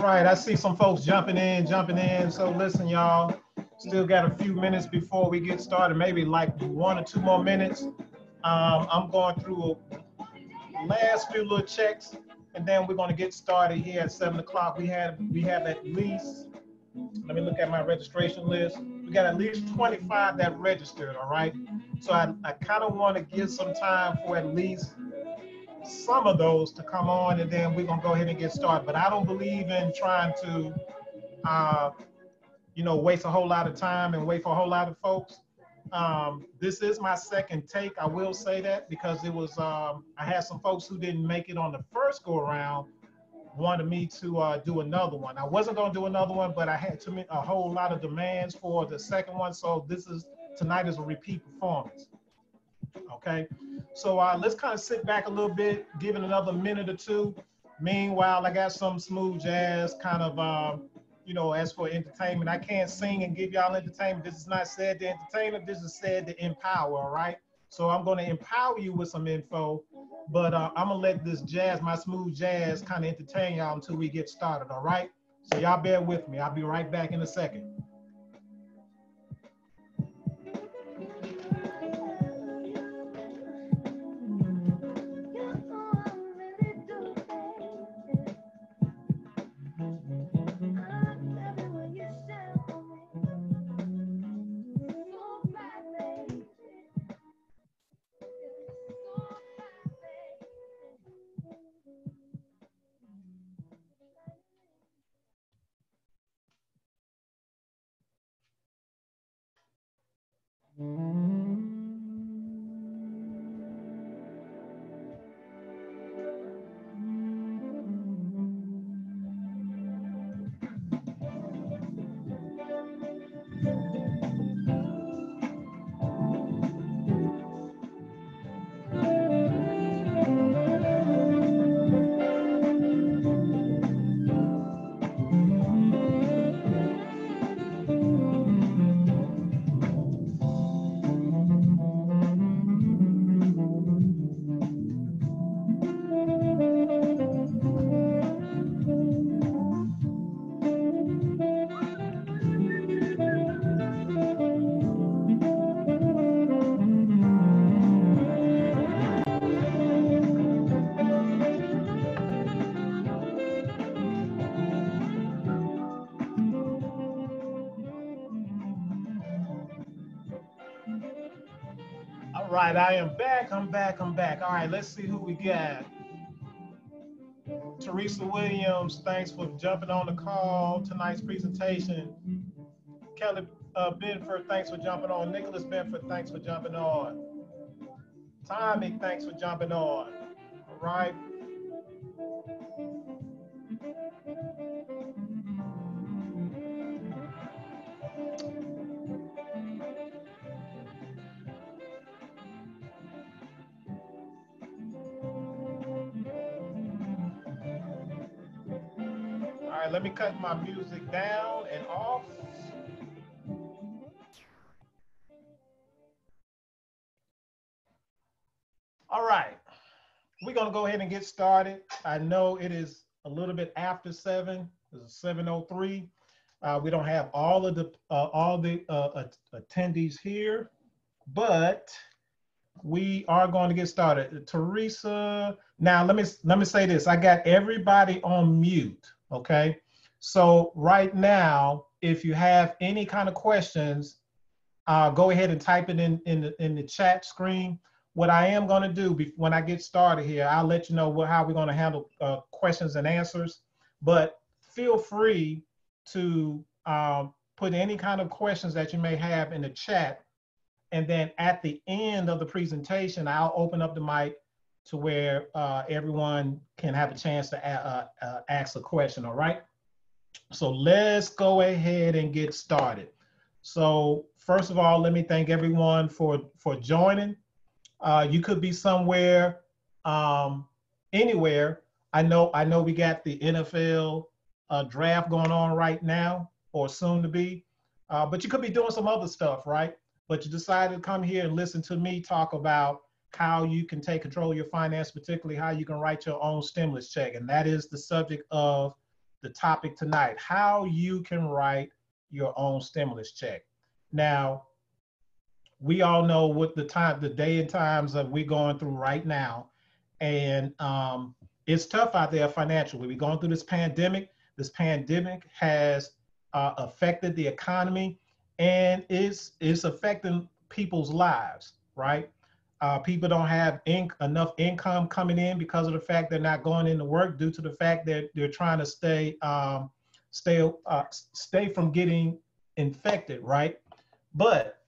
All right, I see some folks jumping in, jumping in. So listen, y'all, still got a few minutes before we get started, maybe like one or two more minutes. Um, I'm going through a last few little checks, and then we're gonna get started here at seven o'clock. We have we have at least, let me look at my registration list. We got at least 25 that registered, all right? So I, I kind of want to give some time for at least some of those to come on and then we're gonna go ahead and get started. But I don't believe in trying to, uh, you know, waste a whole lot of time and wait for a whole lot of folks. Um, this is my second take. I will say that because it was, um, I had some folks who didn't make it on the first go around wanted me to uh, do another one. I wasn't gonna do another one, but I had to meet a whole lot of demands for the second one. So this is, tonight is a repeat performance. Okay, so uh, let's kind of sit back a little bit, give it another minute or two. Meanwhile, I got some smooth jazz kind of, um, you know, as for entertainment, I can't sing and give y'all entertainment. This is not said to entertain, this is said to empower, all right? So I'm going to empower you with some info, but uh, I'm going to let this jazz, my smooth jazz, kind of entertain y'all until we get started, all right? So y'all bear with me. I'll be right back in a second. Right, I am back. I'm back. I'm back. All right, let's see who we got. Teresa Williams, thanks for jumping on the call tonight's presentation. Kelly uh, Benford, thanks for jumping on. Nicholas Benford, thanks for jumping on. Tommy, thanks for jumping on. All right. My music down and off. All right, we're gonna go ahead and get started. I know it is a little bit after seven. It's 7:03. Uh, we don't have all of the uh, all the uh, attendees here, but we are going to get started. Teresa, now let me let me say this. I got everybody on mute. Okay. So right now, if you have any kind of questions, uh, go ahead and type it in in the, in the chat screen. What I am going to do when I get started here, I'll let you know what, how we're going to handle uh, questions and answers. But feel free to um, put any kind of questions that you may have in the chat. And then at the end of the presentation, I'll open up the mic to where uh, everyone can have a chance to uh, uh, ask a question, all right? So let's go ahead and get started. So first of all, let me thank everyone for, for joining. Uh, you could be somewhere, um, anywhere. I know, I know we got the NFL uh, draft going on right now or soon to be, uh, but you could be doing some other stuff, right? But you decided to come here and listen to me talk about how you can take control of your finance, particularly how you can write your own stimulus check. And that is the subject of the topic tonight, how you can write your own stimulus check. Now, we all know what the time, the day and times that we're going through right now. And um, it's tough out there financially. We're going through this pandemic. This pandemic has uh, affected the economy and it's, it's affecting people's lives, right? Uh, people don't have in, enough income coming in because of the fact they're not going into work due to the fact that they're trying to stay um, stay uh, stay from getting infected, right? But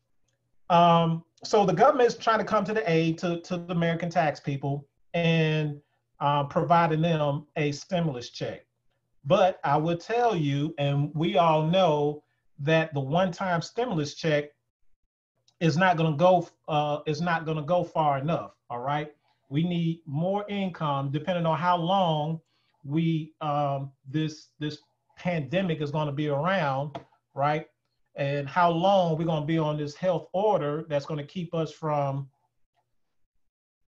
um, so the government is trying to come to the aid to, to the American tax people and uh, providing them a stimulus check. But I will tell you, and we all know that the one-time stimulus check is not going to go uh, is not going to go far enough. All right, we need more income, depending on how long we um, this this pandemic is going to be around, right? and how long we're going to be on this health order that's going to keep us from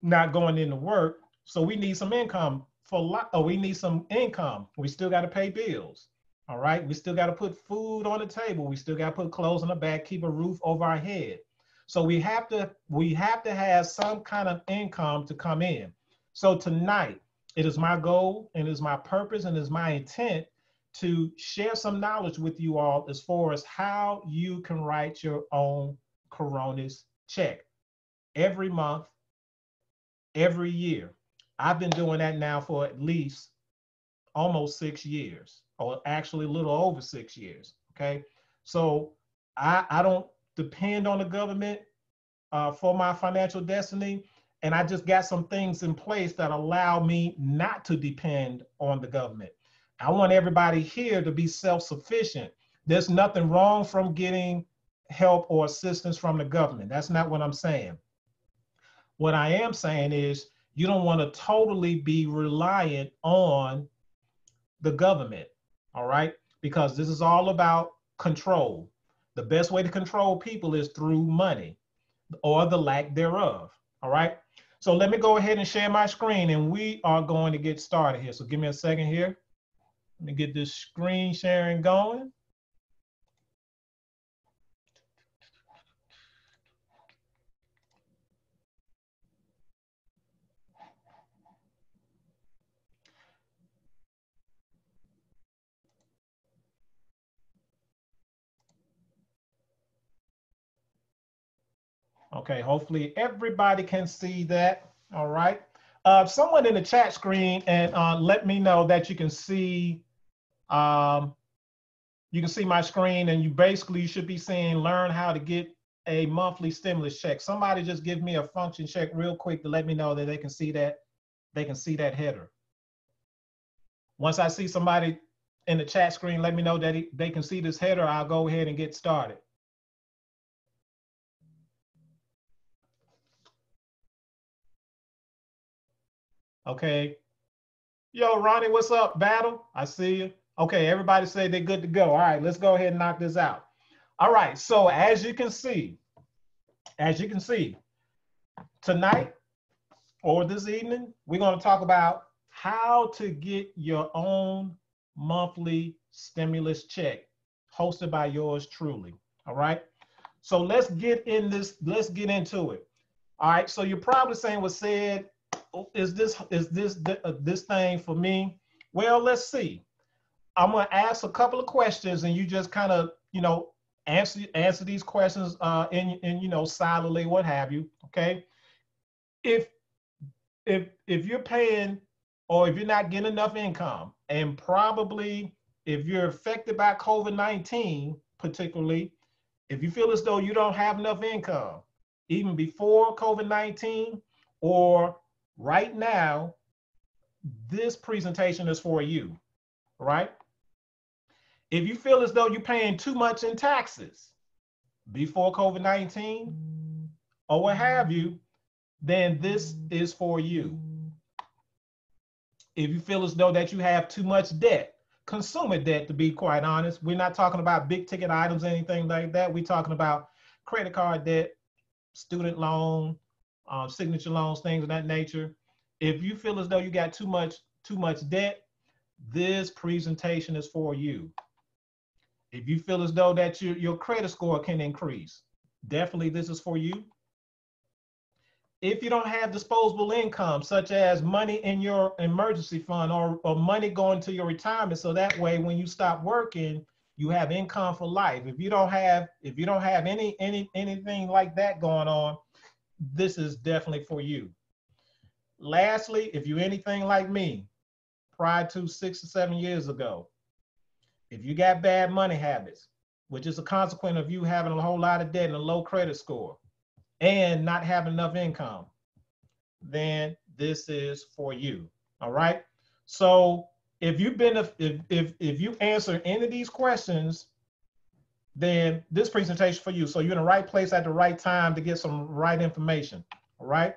not going into work. So we need some income for lot. Oh, we need some income. We still got to pay bills. All right. We still got to put food on the table. We still got to put clothes on the back, keep a roof over our head. So we have to we have to have some kind of income to come in. So tonight, it is my goal and it is my purpose and it is my intent to share some knowledge with you all as far as how you can write your own Coronis check every month, every year. I've been doing that now for at least almost six years, or actually a little over six years. Okay. So I, I don't depend on the government uh, for my financial destiny. And I just got some things in place that allow me not to depend on the government. I want everybody here to be self-sufficient. There's nothing wrong from getting help or assistance from the government. That's not what I'm saying. What I am saying is you don't want to totally be reliant on the government, all right? Because this is all about control. The best way to control people is through money or the lack thereof, all right? So let me go ahead and share my screen and we are going to get started here. So give me a second here. Let me get this screen sharing going. Okay, hopefully everybody can see that. All right. Uh, someone in the chat screen and uh, let me know that you can see um, you can see my screen and you basically should be seeing learn how to get a monthly stimulus check. Somebody just give me a function check real quick to let me know that they can see that they can see that header. Once I see somebody in the chat screen, let me know that he, they can see this header. I'll go ahead and get started. Okay. Yo, Ronnie, what's up, Battle? I see you. Okay, everybody say they're good to go. All right, let's go ahead and knock this out. All right, so as you can see, as you can see, tonight or this evening, we're going to talk about how to get your own monthly stimulus check hosted by yours truly. All right. So let's get in this, let's get into it. All right. So you're probably saying what said, is this is this uh, this thing for me? Well, let's see. I'm to ask a couple of questions, and you just kind of, you know, answer answer these questions uh, in, in, you know, silently, what have you. Okay. If if if you're paying or if you're not getting enough income, and probably if you're affected by COVID-19, particularly, if you feel as though you don't have enough income, even before COVID-19 or right now, this presentation is for you, right? If you feel as though you're paying too much in taxes before COVID 19 or what have you, then this is for you. If you feel as though that you have too much debt, consumer debt to be quite honest, we're not talking about big ticket items, or anything like that. We're talking about credit card debt, student loan, um, signature loans, things of that nature. If you feel as though you got too much too much debt, this presentation is for you. If you feel as though that your, your credit score can increase, definitely this is for you. If you don't have disposable income, such as money in your emergency fund or, or money going to your retirement, so that way when you stop working, you have income for life. If you don't have, if you don't have any any anything like that going on, this is definitely for you. Lastly, if you're anything like me, prior to six or seven years ago, if you got bad money habits, which is a consequence of you having a whole lot of debt and a low credit score and not having enough income, then this is for you. All right. So if you've been if if if you answer any of these questions, then this presentation for you. So you're in the right place at the right time to get some right information. All right.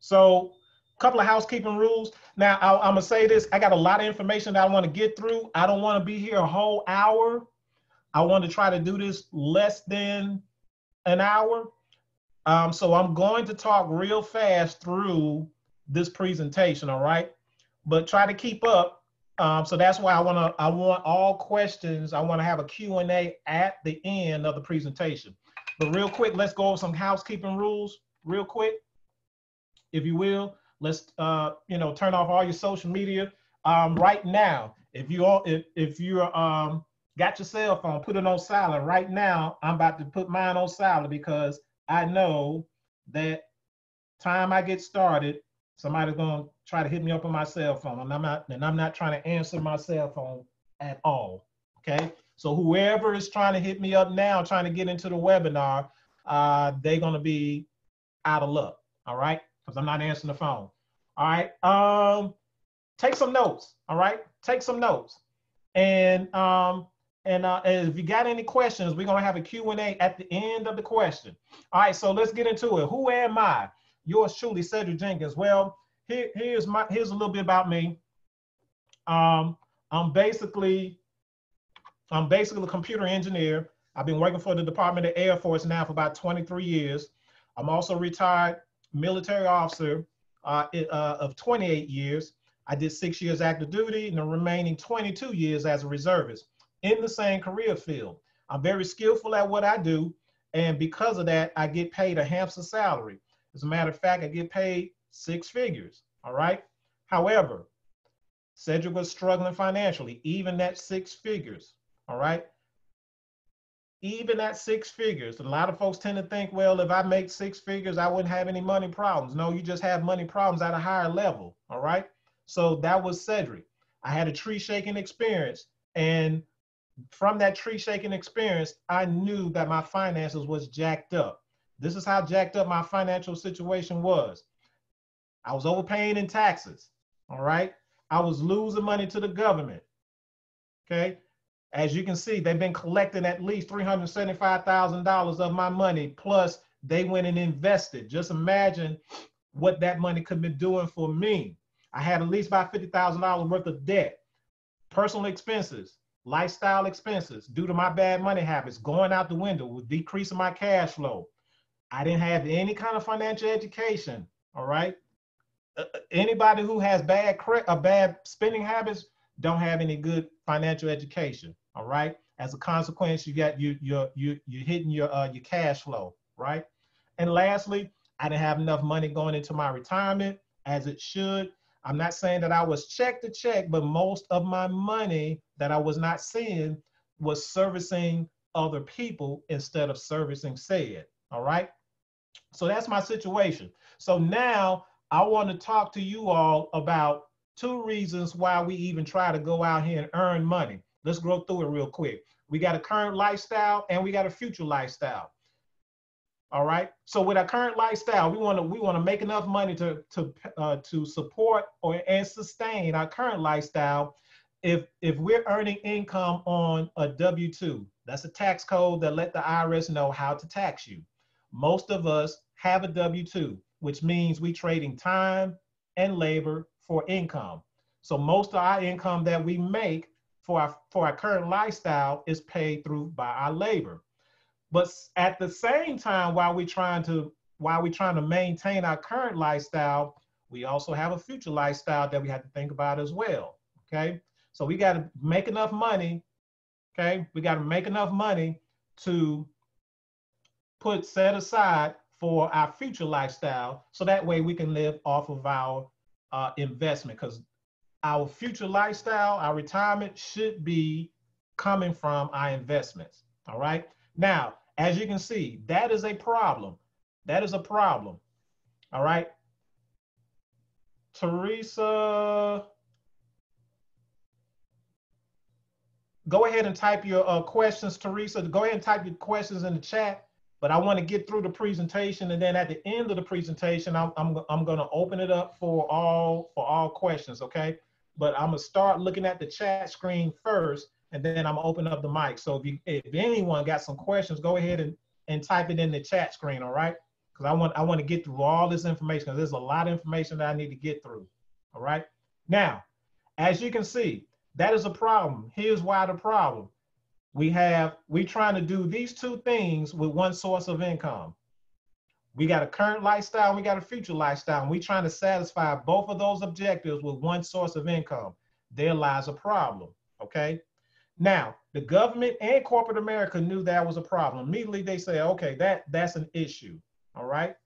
So a couple of housekeeping rules. Now I, I'm gonna say this. I got a lot of information that I want to get through. I don't want to be here a whole hour. I want to try to do this less than an hour. Um, so I'm going to talk real fast through this presentation. All right but try to keep up. Um, so that's why I want to. I want all questions. I want to have a Q and A at the end of the presentation. But real quick, let's go over some housekeeping rules. Real quick, if you will. Let's uh, you know turn off all your social media um, right now. If you all if if you're um, got your cell phone, put it on silent. Right now, I'm about to put mine on silent because I know that time I get started, somebody's gonna try to hit me up on my cell phone, and I'm not and I'm not trying to answer my cell phone at all. Okay, so whoever is trying to hit me up now, trying to get into the webinar, uh, they're gonna be out of luck. All right, because I'm not answering the phone. All right, um, take some notes. All right, take some notes, and um, and, uh, if you got any questions, we're gonna have a Q&A at the end of the question. All right, so let's get into it. Who am I? Yours truly, Cedric Jenkins. Well, here, here's my here's a little bit about me. Um, I'm basically I'm basically a computer engineer. I've been working for the Department of Air Force now for about 23 years. I'm also retired military officer uh, uh, of 28 years. I did six years active duty and the remaining 22 years as a reservist in the same career field. I'm very skillful at what I do, and because of that, I get paid a handsome salary. As a matter of fact, I get paid six figures. All right. However, Cedric was struggling financially, even at six figures. All right. Even at six figures, a lot of folks tend to think, well, if I make six figures, I wouldn't have any money problems. No, you just have money problems at a higher level. All right. So that was Cedric. I had a tree shaking experience. And from that tree shaking experience, I knew that my finances was jacked up. This is how jacked up my financial situation was. I was overpaying in taxes. All right. I was losing money to the government. Okay. As you can see, they've been collecting at least $375,000 of my money, plus they went and invested. Just imagine what that money could be doing for me. I had at least about $50,000 worth of debt, personal expenses, lifestyle expenses due to my bad money habits going out the window, decreasing my cash flow. I didn't have any kind of financial education. All right. Uh, uh anybody who has bad cre- uh, bad spending habits don't have any good financial education. All right. As a consequence, you got you you you you're hitting your uh, your cash flow. Right. And lastly, I didn't have enough money going into my retirement as it should. I'm not saying that I was check to check, but most of my money that I was not seeing was servicing other people instead of servicing Ced. All right. So that's my situation. So now I want to talk to you all about two reasons why we even try to go out here and earn money. Let's go through it real quick. We got a current lifestyle and we got a future lifestyle. All right. So with our current lifestyle, we want to we want to make enough money to to uh, to support or and sustain our current lifestyle. If if we're earning income on a W two, that's a tax code that let the IRS know how to tax you. Most of us have a W 2, which means we trading time and labor for income. So most of our income that we make for our, for our current lifestyle is paid through by our labor. But at the same time, while we're trying to while we're trying to maintain our current lifestyle, we also have a future lifestyle that we have to think about as well. Okay. So we got to make enough money. Okay. We got to make enough money to put set aside for our future lifestyle. So that way we can live off of our uh, investment because our future lifestyle, our retirement should be coming from our investments. All right. Now, as you can see, that is a problem. That is a problem. All right. Teresa, go ahead and type your uh, questions, Teresa. Go ahead and type your questions in the chat. But I want to get through the presentation, and then at the end of the presentation, I'm I'm, I'm going to open it up for all for all questions. Okay. But I'm gonna start looking at the chat screen first, and then I'm open up the mic. So if you if anyone got some questions, go ahead and and type it in the chat screen. All right because I want I want to get through all this information there's a lot of information that I need to get through. All right. Now, as you can see, that is a problem. Here's why the problem. We have we trying to do these two things with one source of income. We got a current lifestyle, we got a future lifestyle, and we trying to satisfy both of those objectives with one source of income. There lies a problem. Okay. Now, the government and corporate America knew that was a problem. Immediately they say, okay, that that's an issue. All right.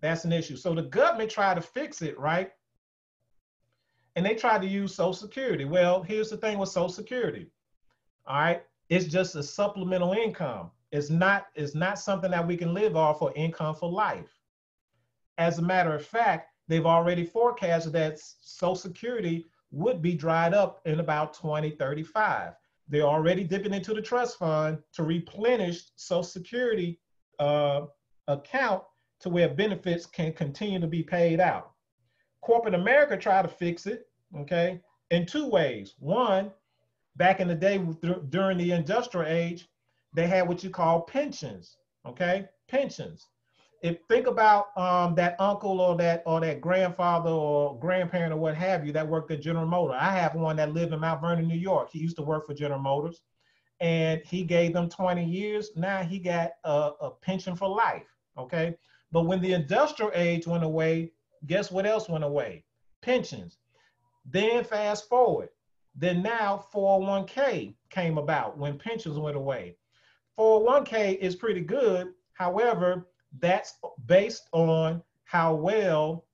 That's an issue. So the government tried to fix it, right? And they tried to use Social Security. Well, here's the thing with Social Security. All right. It's just a supplemental income. It's not, it's not something that we can live off for income for life. As a matter of fact, they've already forecasted that Social Security would be dried up in about 2035. They're already dipping into the trust fund to replenish Social Security uh, account to where benefits can continue to be paid out. Corporate America tried to fix it, okay, in two ways. One, back in the day during the industrial age, they had what you call pensions, okay, pensions. If think about um, that uncle or that or that grandfather or grandparent or what have you that worked at General Motors. I have one that lived in Mount Vernon, New York. He used to work for General Motors, and he gave them 20 years. Now he got a, a pension for life. Okay, but when the industrial age went away, guess what else went away? Pensions. Then fast forward, then now 401k came about when pensions went away. 401k is pretty good. However, that's based on how well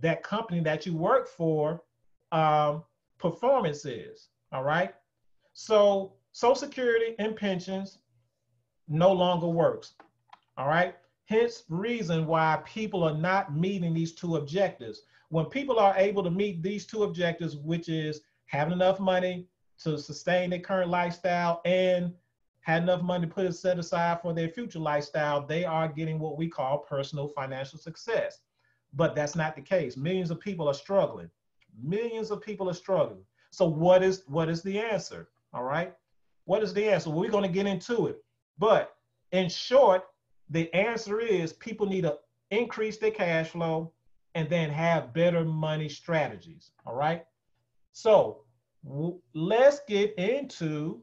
that company that you work for um, performance is. All right. So Social Security and pensions no longer works. All right. Hence, reason why people are not meeting these two objectives. When people are able to meet these two objectives, which is having enough money to sustain their current lifestyle and had enough money to put set aside for their future lifestyle, they are getting what we call personal financial success. But that's not the case. Millions of people are struggling. Millions of people are struggling. So what is what is the answer? All right. What is the answer? Well, we're going to get into it. But in short, the answer is people need to increase their cash flow and then have better money strategies. All right. So let's get into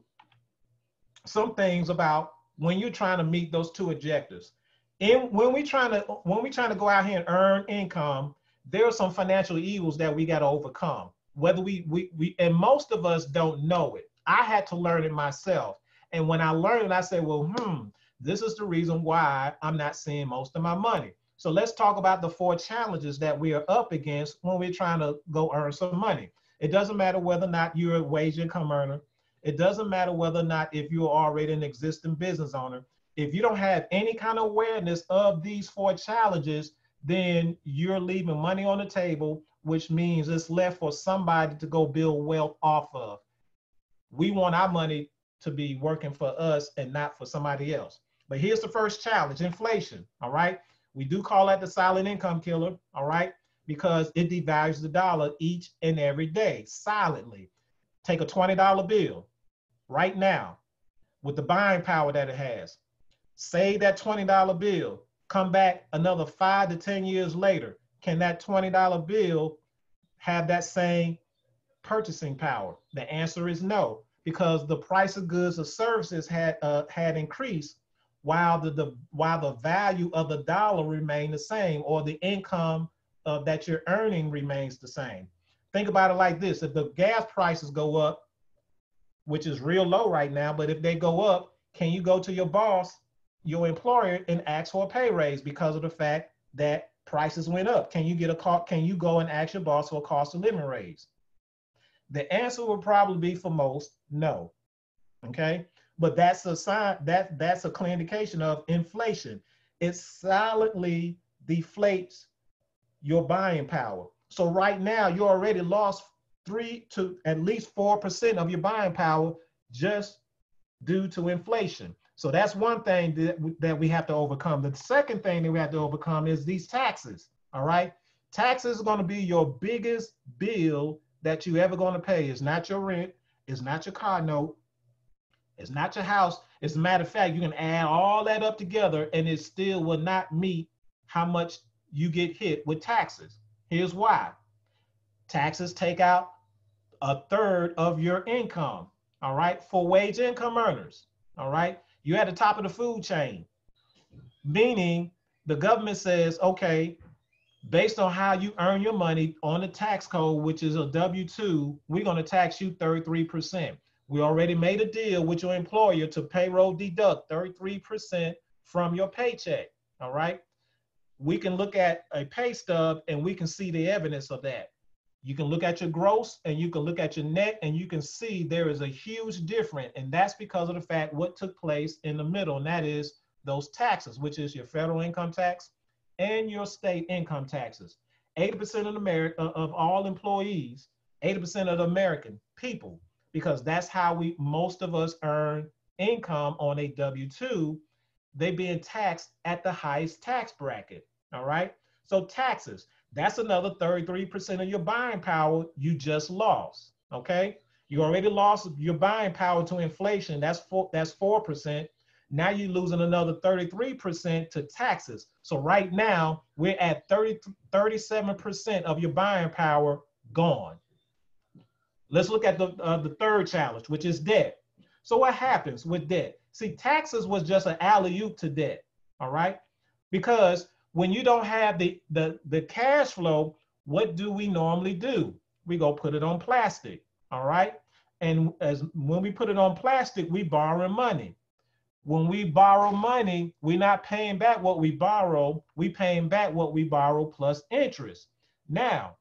some things about when you're trying to meet those two objectives. And when we're trying to when we're trying to go out here and earn income, there are some financial evils that we got to overcome. Whether we we we and most of us don't know it. I had to learn it myself. And when I learned, it, I said, well, hmm, this is the reason why I'm not seeing most of my money. So let's talk about the four challenges that we are up against when we're trying to go earn some money. It doesn't matter whether or not you're a wage income earner. It doesn't matter whether or not if you're already an existing business owner. If you don't have any kind of awareness of these four challenges, then you're leaving money on the table, which means it's left for somebody to go build wealth off of. We want our money to be working for us and not for somebody else. But here's the first challenge inflation. All right. We do call that the silent income killer. All right. Because it devalues the dollar each and every day silently. Take a $20 bill right now with the buying power that it has. Save that $20 bill. Come back another five to 10 years later. Can that $20 bill have that same purchasing power? The answer is no, because the price of goods or services had uh, had increased while the, the while the value of the dollar remained the same or the income uh, that you're earning remains the same. think about it like this: if the gas prices go up, which is real low right now, but if they go up, can you go to your boss, your employer, and ask for a pay raise because of the fact that prices went up? Can you get a call? Can you go and ask your boss for a cost of living raise? The answer would probably be for most, no. Okay, but that's a sign that that's a clear indication of inflation. It silently deflates your buying power. So right now, you already lost three to at least four percent of your buying power just due to inflation. So that's one thing that we, that we have to overcome. The second thing that we have to overcome is these taxes. All right, taxes are going to be your biggest bill that you ever going to pay. It's not your rent. It's not your car note. It's not your house. As a matter of fact, you can add all that up together and it still will not meet how much you get hit with taxes. Here's why. Taxes take out a third of your income, all right, for wage income earners, all right? You're at the top of the food chain, meaning the government says, okay, based on how you earn your money on the tax code, which is a W 2, we're going to tax you 33%. We already made a deal with your employer to payroll deduct 33% from your paycheck. All right. We can look at a pay stub and we can see the evidence of that. You can look at your gross and you can look at your net and you can see there is a huge difference. And that's because of the fact what took place in the middle, and that is those taxes, which is your federal income tax, and your state income taxes. 80% of America uh, of all employees, 80% of the American people, because that's how we most of us earn income on a W2, they being taxed at the highest tax bracket. All right. So taxes, that's another 33% of your buying power you just lost. Okay. You already lost your buying power to inflation. That's four, that's four percent. Now you're losing another 33% to taxes. So right now we're at 30, 37% of your buying power gone. Let's look at the, uh, the third challenge, which is debt. So what happens with debt? See, taxes was just an alley-oop to debt, all right? Because when you don't have the, the, the cash flow, what do we normally do? We go put it on plastic, all right? And as when we put it on plastic, we borrow money when we borrow money, we're not paying back what we borrow, we paying back what we borrow plus interest. Now,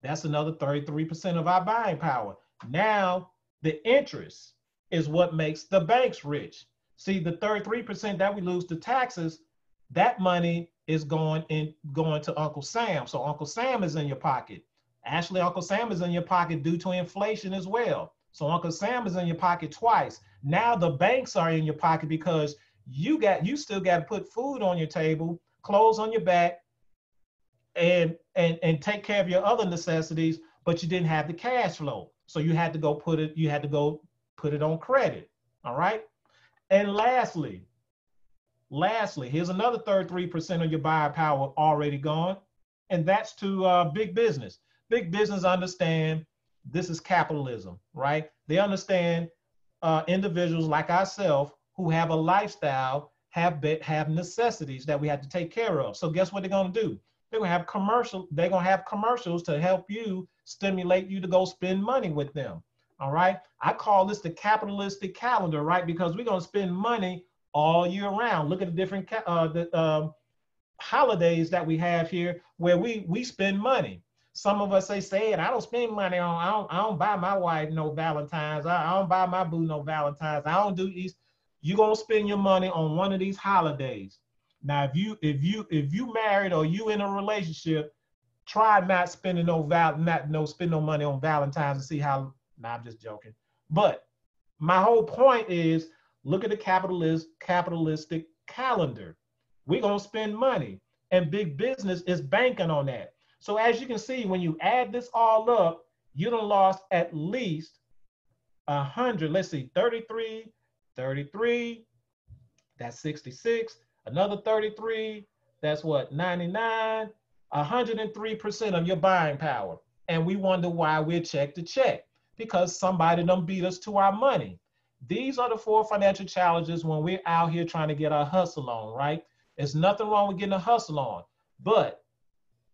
that's another 33% of our buying power. Now, the interest is what makes the banks rich. See, the 33% that we lose to taxes, that money is going in going to Uncle Sam. So Uncle Sam is in your pocket. Actually, Uncle Sam is in your pocket due to inflation as well. So Uncle Sam is in your pocket twice. Now the banks are in your pocket because you got you still got to put food on your table, clothes on your back, and and and take care of your other necessities, but you didn't have the cash flow. So you had to go put it, you had to go put it on credit. All right. And lastly, lastly, here's another 33% of your buyer power already gone, and that's to uh, big business. Big business understand this is capitalism, right? They understand uh, individuals like ourselves who have a lifestyle have be, have necessities that we have to take care of. So guess what they're gonna do? They're gonna have commercial. They're gonna have commercials to help you stimulate you to go spend money with them. All right. I call this the capitalistic calendar, right? Because we're gonna spend money all year round. Look at the different uh, the um, holidays that we have here where we we spend money some of us say, say it, I don't spend money on, I don't, I don't buy my wife no Valentine's. I, I don't buy my boo no Valentine's. I don't do East. You're gonna spend your money on one of these holidays. Now, if you if you if you married or you in a relationship, try not spending no val not no spend no money on Valentine's and see how. I'm just joking. But my whole point is look at the capitalist capitalistic calendar. We're gonna spend money, and big business is banking on that. So as you can see, when you add this all up, you done lost at least a 100. Let's see, 33, 33, that's 66. Another 33, that's what, 99, 103% of your buying power. And we wonder why we're check to check, because somebody done beat us to our money. These are the four financial challenges when we're out here trying to get our hustle on, right? There's nothing wrong with getting a hustle on, but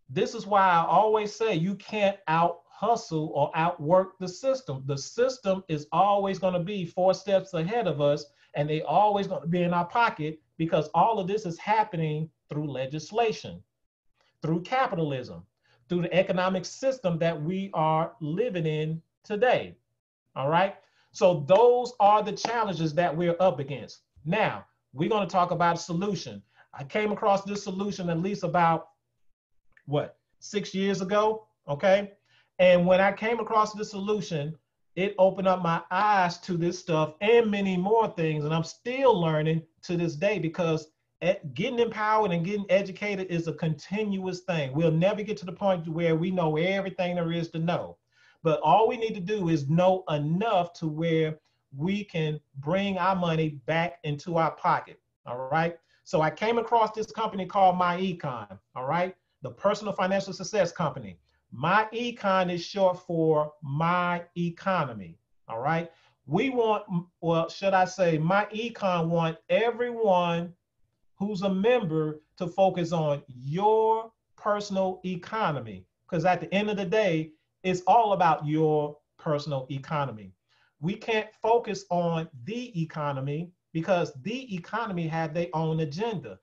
This is why I always say you can't out hustle or outwork the system. The system is always going to be four steps ahead of us, and they always going to be in our pocket because all of this is happening through legislation, through capitalism, through the economic system that we are living in today. All right. So those are the challenges that we're up against. Now, we're going to talk about a solution. I came across this solution at least about what, six years ago. Okay. And when I came across this solution, it opened up my eyes to this stuff and many more things. And I'm still learning to this day because getting empowered and getting educated is a continuous thing. We'll never get to the point where we know everything there is to know. But all we need to do is know enough to where we can bring our money back into our pocket. All right. So I came across this company called My Econ. All right. The personal financial success company. My econ is short for my economy. All right. We want, well, should I say, my econ want everyone who's a member to focus on your personal economy. Because at the end of the day, it's all about your personal economy. We can't focus on the economy because the economy had their own agenda.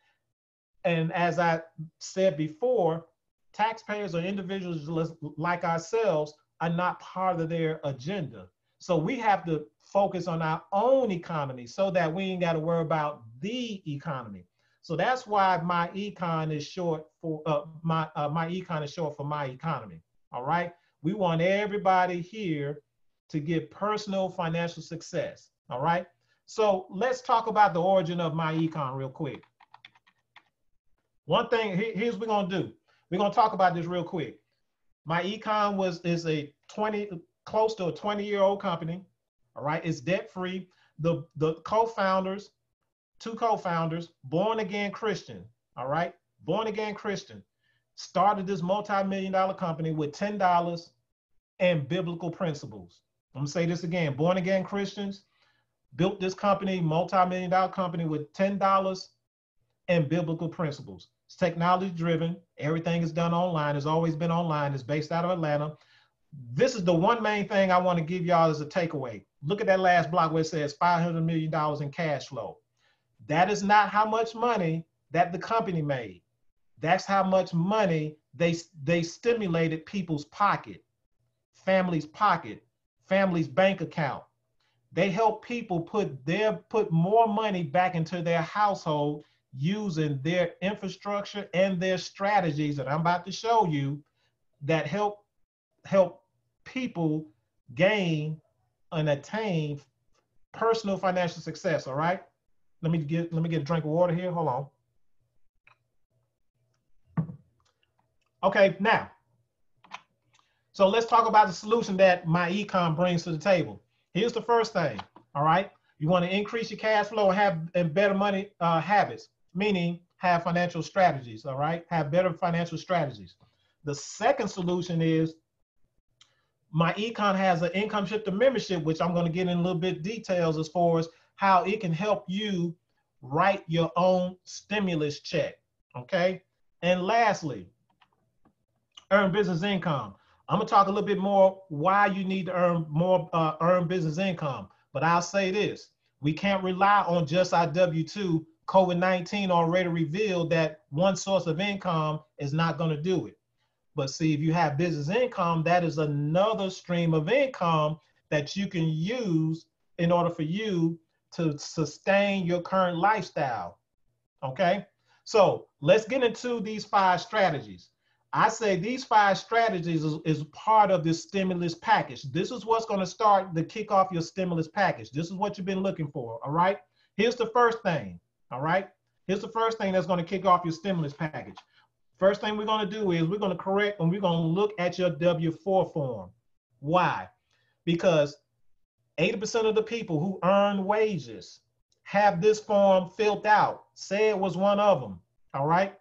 And as I said before, taxpayers or individuals like ourselves are not part of their agenda. So we have to focus on our own economy so that we ain't got to worry about the economy. So that's why my econ is short for uh, my uh, my econ is short for my economy. All right. We want everybody here to get personal financial success. All right. So let's talk about the origin of my econ real quick. One thing here's what we're gonna do. We're gonna talk about this real quick. My econ was is a 20 close to a 20 year old company. All right, it's debt free. The the co-founders, two co-founders, born again Christian. All right, born again Christian started this multi-million dollar company with $10 and biblical principles. I'm gonna say this again, born again Christians built this company, multi-million dollar company with $10 and biblical principles. It's technology driven. Everything is done online. It's always been online. It's based out of Atlanta. This is the one main thing I want to give y'all as a takeaway. Look at that last block where it says $500 million in cash flow. That is not how much money that the company made. That's how much money they, they stimulated people's pocket, families' pocket, families' bank account. They help people put their put more money back into their household using their infrastructure and their strategies that I'm about to show you that help help people gain and attain personal financial success. All right. Let me get let me get a drink of water here. Hold on. Okay, now, so let's talk about the solution that my econ brings to the table. Here's the first thing, all right? You want to increase your cash flow and have and better money uh, habits, meaning have financial strategies, all right? Have better financial strategies. The second solution is my econ has an income shifter membership, which I'm going to get in a little bit details as far as how it can help you write your own stimulus check, okay? And lastly, earn business income. I'm gonna talk a little bit more why you need to earn more uh, earn business income. But I'll say this: we can't rely on just our W-2. COVID-19 already revealed that one source of income is not to do it. But see, if you have business income, that is another stream of income that you can use in order for you to sustain your current lifestyle. Okay, so let's get into these five strategies. I say these five strategies is, is part of this stimulus package. This is what's going to start to kick off your stimulus package. This is what you've been looking for. All right. Here's the first thing. All right. Here's the first thing that's going to kick off your stimulus package. First thing we're going to do is we're going to correct and we're going to look at your W 4 form. Why? Because 80% of the people who earn wages have this form filled out. Ced was one of them. All right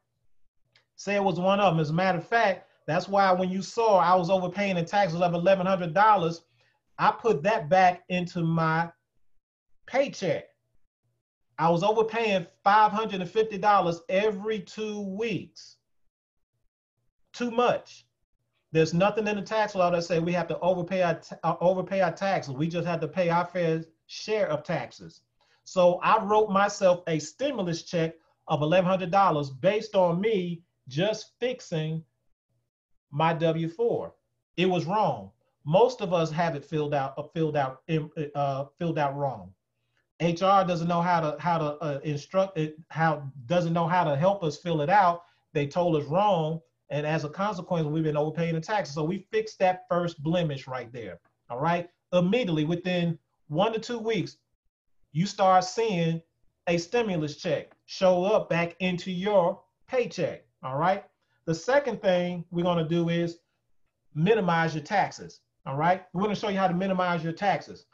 Ced was one of them. As a matter of fact, that's why when you saw I was overpaying the taxes of $1,100, I put that back into my paycheck. I was overpaying $550 every two weeks. too much. There's nothing in the tax law that say we have to overpay our uh, overpay our taxes. We just have to pay our fair share of taxes. So I wrote myself a stimulus check of $1,100 based on me just fixing my W-4. It was wrong. Most of us have it filled out, uh, filled out, uh, filled out wrong. HR doesn't know how to how to uh, instruct it, how doesn't know how to help us fill it out. They told us wrong, and as a consequence, we've been overpaying the taxes. So we fixed that first blemish right there. All right, immediately within one to two weeks, you start seeing a stimulus check show up back into your paycheck. All right. The second thing we're going to do is minimize your taxes. All right. We're going to show you how to minimize your taxes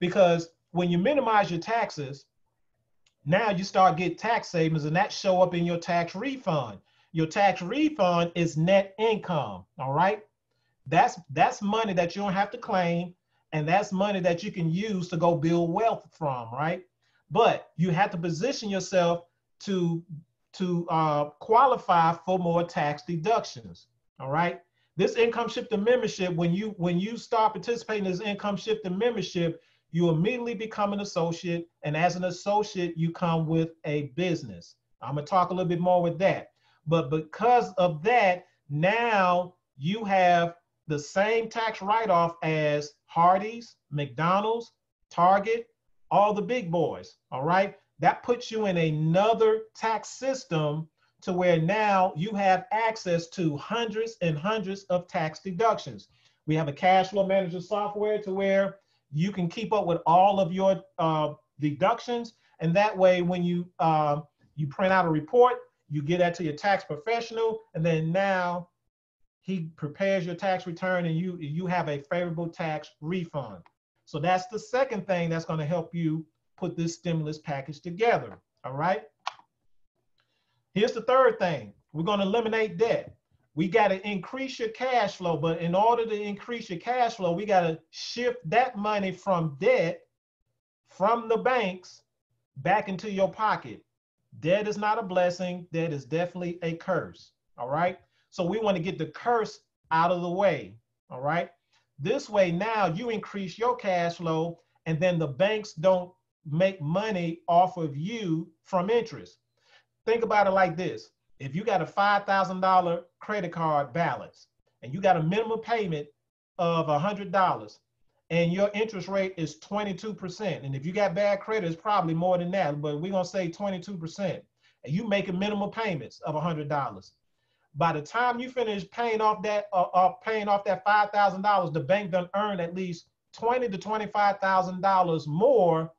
because when you minimize your taxes, now you start get tax savings and that show up in your tax refund. Your tax refund is net income. All right. That's that's money that you don't have to claim and that's money that you can use to go build wealth from, right? But you have to position yourself to to uh, qualify for more tax deductions. All right. This income shifting membership, when you when you start participating in this income shifting membership, you immediately become an associate, and as an associate, you come with a business. I'm gonna talk a little bit more with that. But because of that, now you have the same tax write-off as Hardee's, McDonald's, Target, all the big boys. All right. That puts you in another tax system to where now you have access to hundreds and hundreds of tax deductions. We have a cash flow manager software to where you can keep up with all of your uh, deductions. And that way, when you uh, you print out a report, you get that to your tax professional, and then now he prepares your tax return and you you have a favorable tax refund. So that's the second thing that's going to help you put this stimulus package together. All right. Here's the third thing. We're going to eliminate debt. We got to increase your cash flow, but in order to increase your cash flow, we got to shift that money from debt from the banks back into your pocket. Debt is not a blessing, debt is definitely a curse. All right. So we want to get the curse out of the way. All right. This way, now you increase your cash flow, and then the banks don't make money off of you from interest. Think about it like this if you got a $5,000 credit card balance and you got a minimum payment of $100 and your interest rate is 22%, and if you got bad credit, it's probably more than that, but we're gonna say 22%, and you making minimum payments of $100 by the time you finish paying off that uh, uh paying off that five thousand dollars, the bank done earn at least twenty to twenty five thousand dollars more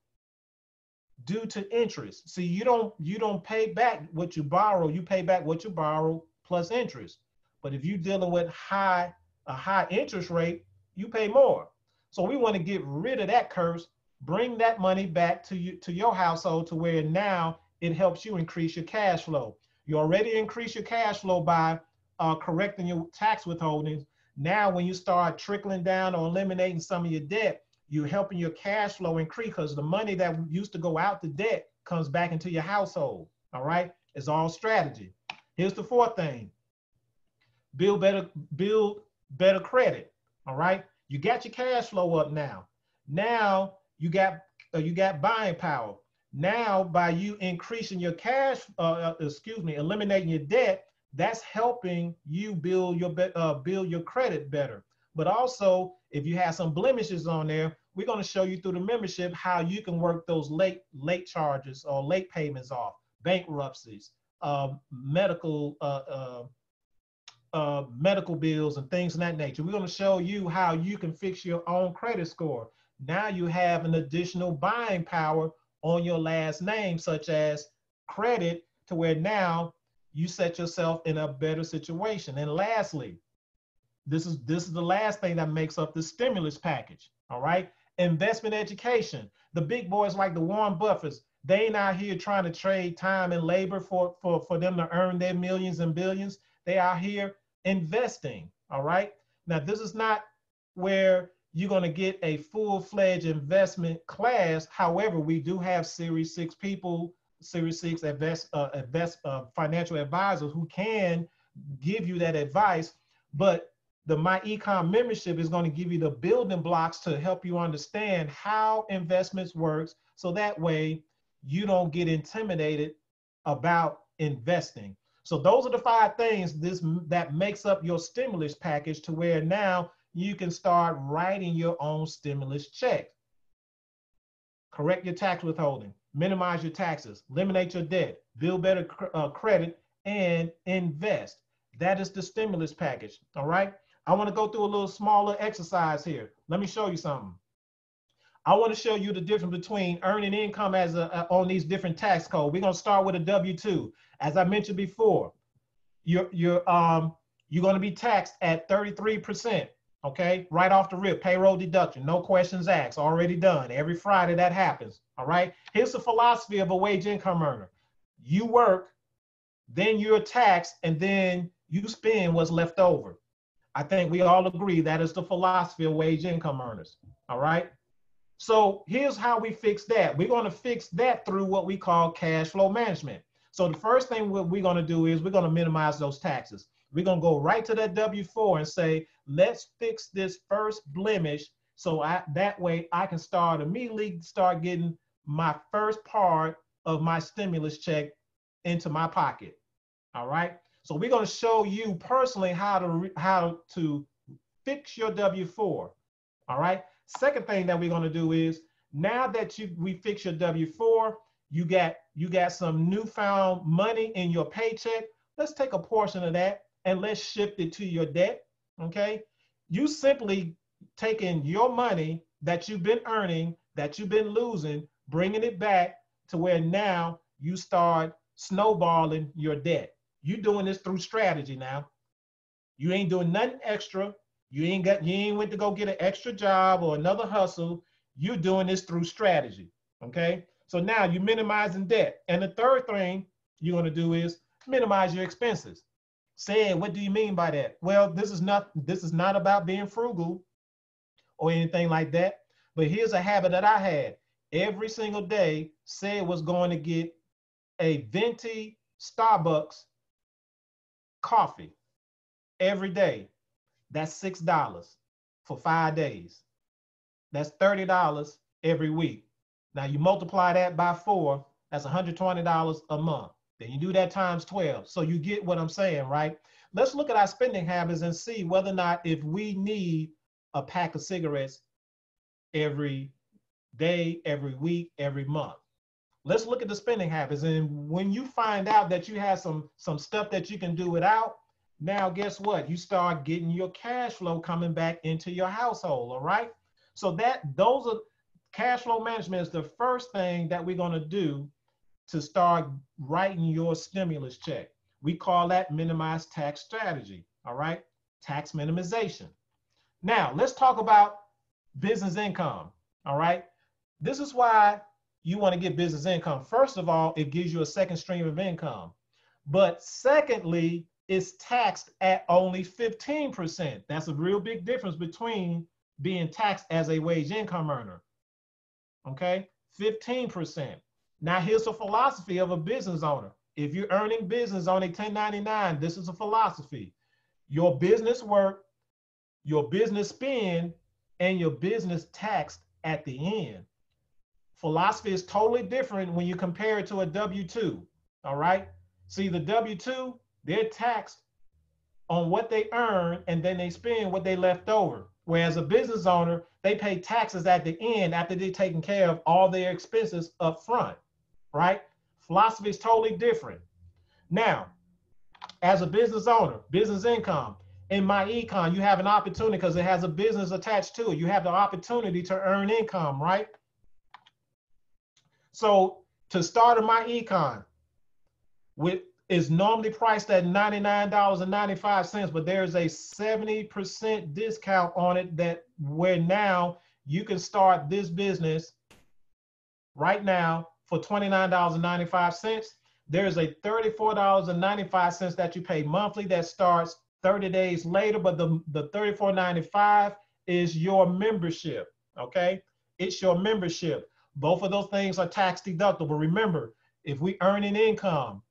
due to interest. See, you don't you don't pay back what you borrow. You pay back what you borrow plus interest. But if you're dealing with high a high interest rate, you pay more. So we want to get rid of that curse, bring that money back to you to your household to where now it helps you increase your cash flow. You already increase your cash flow by uh, correcting your tax withholdings. Now, when you start trickling down or eliminating some of your debt, you're helping your cash flow increase because the money that used to go out the debt comes back into your household. All right, it's all strategy. Here's the fourth thing: build better, build better credit. All right, you got your cash flow up now. Now you got uh, you got buying power. Now, by you increasing your cash, uh, uh, excuse me, eliminating your debt, that's helping you build your uh, build your credit better. But also, if you have some blemishes on there, we're going to show you through the membership how you can work those late late charges or late payments off, bankruptcies, uh, medical uh, uh, uh, medical bills, and things of that nature. We're going to show you how you can fix your own credit score. Now you have an additional buying power on your last name, such as credit, to where now you set yourself in a better situation. And lastly, this is this is the last thing that makes up the stimulus package. All right, investment education. The big boys like the Warren Buffetts, they out here trying to trade time and labor for for for them to earn their millions and billions. They are here investing. All right. Now this is not where you're going to get a full-fledged investment class. However, we do have Series 6 people, Series 6 invest, uh, invest uh, financial advisors who can give you that advice, but the myEcon membership is going to give you the building blocks to help you understand how investments works. So that way you don't get intimidated about investing. So those are the five things this that makes up your stimulus package to where now you can start writing your own stimulus check. Correct your tax withholding, minimize your taxes, eliminate your debt, build better uh, credit, and invest. That is the stimulus package. All right. I want to go through a little smaller exercise here. Let me show you something. I want to show you the difference between earning income as a, a on these different tax codes. We're going to start with a W-2. As I mentioned before, you're you're um you're going to be taxed at 33%. Okay, right off the rip, payroll deduction, no questions asked, already done. Every Friday that happens. All right. Here's the philosophy of a wage income earner: you work, then you're taxed, and then you spend what's left over. I think we all agree that is the philosophy of wage income earners. All right. So here's how we fix that. We're going to fix that through what we call cash flow management. So the first thing we're going to do is we're going to minimize those taxes. We're going to go right to that W-4 and say, let's fix this first blemish so I, that way I can start immediately start getting my first part of my stimulus check into my pocket. All right. So we're going to show you personally how to how to fix your W-4. All right. Second thing that we're going to do is now that you we fix your W-4, you got you got some newfound money in your paycheck. Let's take a portion of that and let's shift it to your debt. Okay. You simply taking your money that you've been earning, that you've been losing, bringing it back to where now you start snowballing your debt. You doing this through strategy now. You ain't doing nothing extra. You ain't got you ain't went to go get an extra job or another hustle. You're doing this through strategy. Okay. So now you're minimizing debt. And the third thing you're to do is minimize your expenses. Say, what do you mean by that? Well, this is not this is not about being frugal or anything like that. But here's a habit that I had. Every single day, said was going to get a venti Starbucks coffee every day that's six dollars for five days. That's thirty dollars every week. Now you multiply that by four, that's $120 a month. Then you do that times 12. So you get what I'm saying, right? Let's look at our spending habits and see whether or not if we need a pack of cigarettes every day, every week, every month. Let's look at the spending habits. And when you find out that you have some some stuff that you can do without, now, guess what? You start getting your cash flow coming back into your household, all right? So that those are cash flow management is the first thing that we're going to do to start writing your stimulus check. We call that minimized tax strategy, all right? Tax minimization. Now, let's talk about business income, all right? This is why you want to get business income. First of all, it gives you a second stream of income. But secondly, it's taxed at only 15%. That's a real big difference between being taxed as a wage income earner. Okay, 15%. Now, here's a philosophy of a business owner. If you're earning business on a 1099, this is a philosophy. Your business work, your business spend, and your business taxed at the end. Philosophy is totally different when you compare it to a W 2. All right. See, the W 2, they're taxed on what they earn and then they spend what they left over. Whereas a business owner, they pay taxes at the end after they've taken care of all their expenses up front, right? Philosophy is totally different. Now, as a business owner, business income, in myEcon, you have an opportunity because it has a business attached to it. You have the opportunity to earn income, right? So to start myEcon with is normally priced at $99.95, but there's a 70% discount on it that where now you can start this business right now for $29.95. There's a $34.95 that you pay monthly that starts 30 days later, but the, the $34.95 is your membership, okay? It's your membership. Both of those things are tax deductible. Remember, if we earn an income,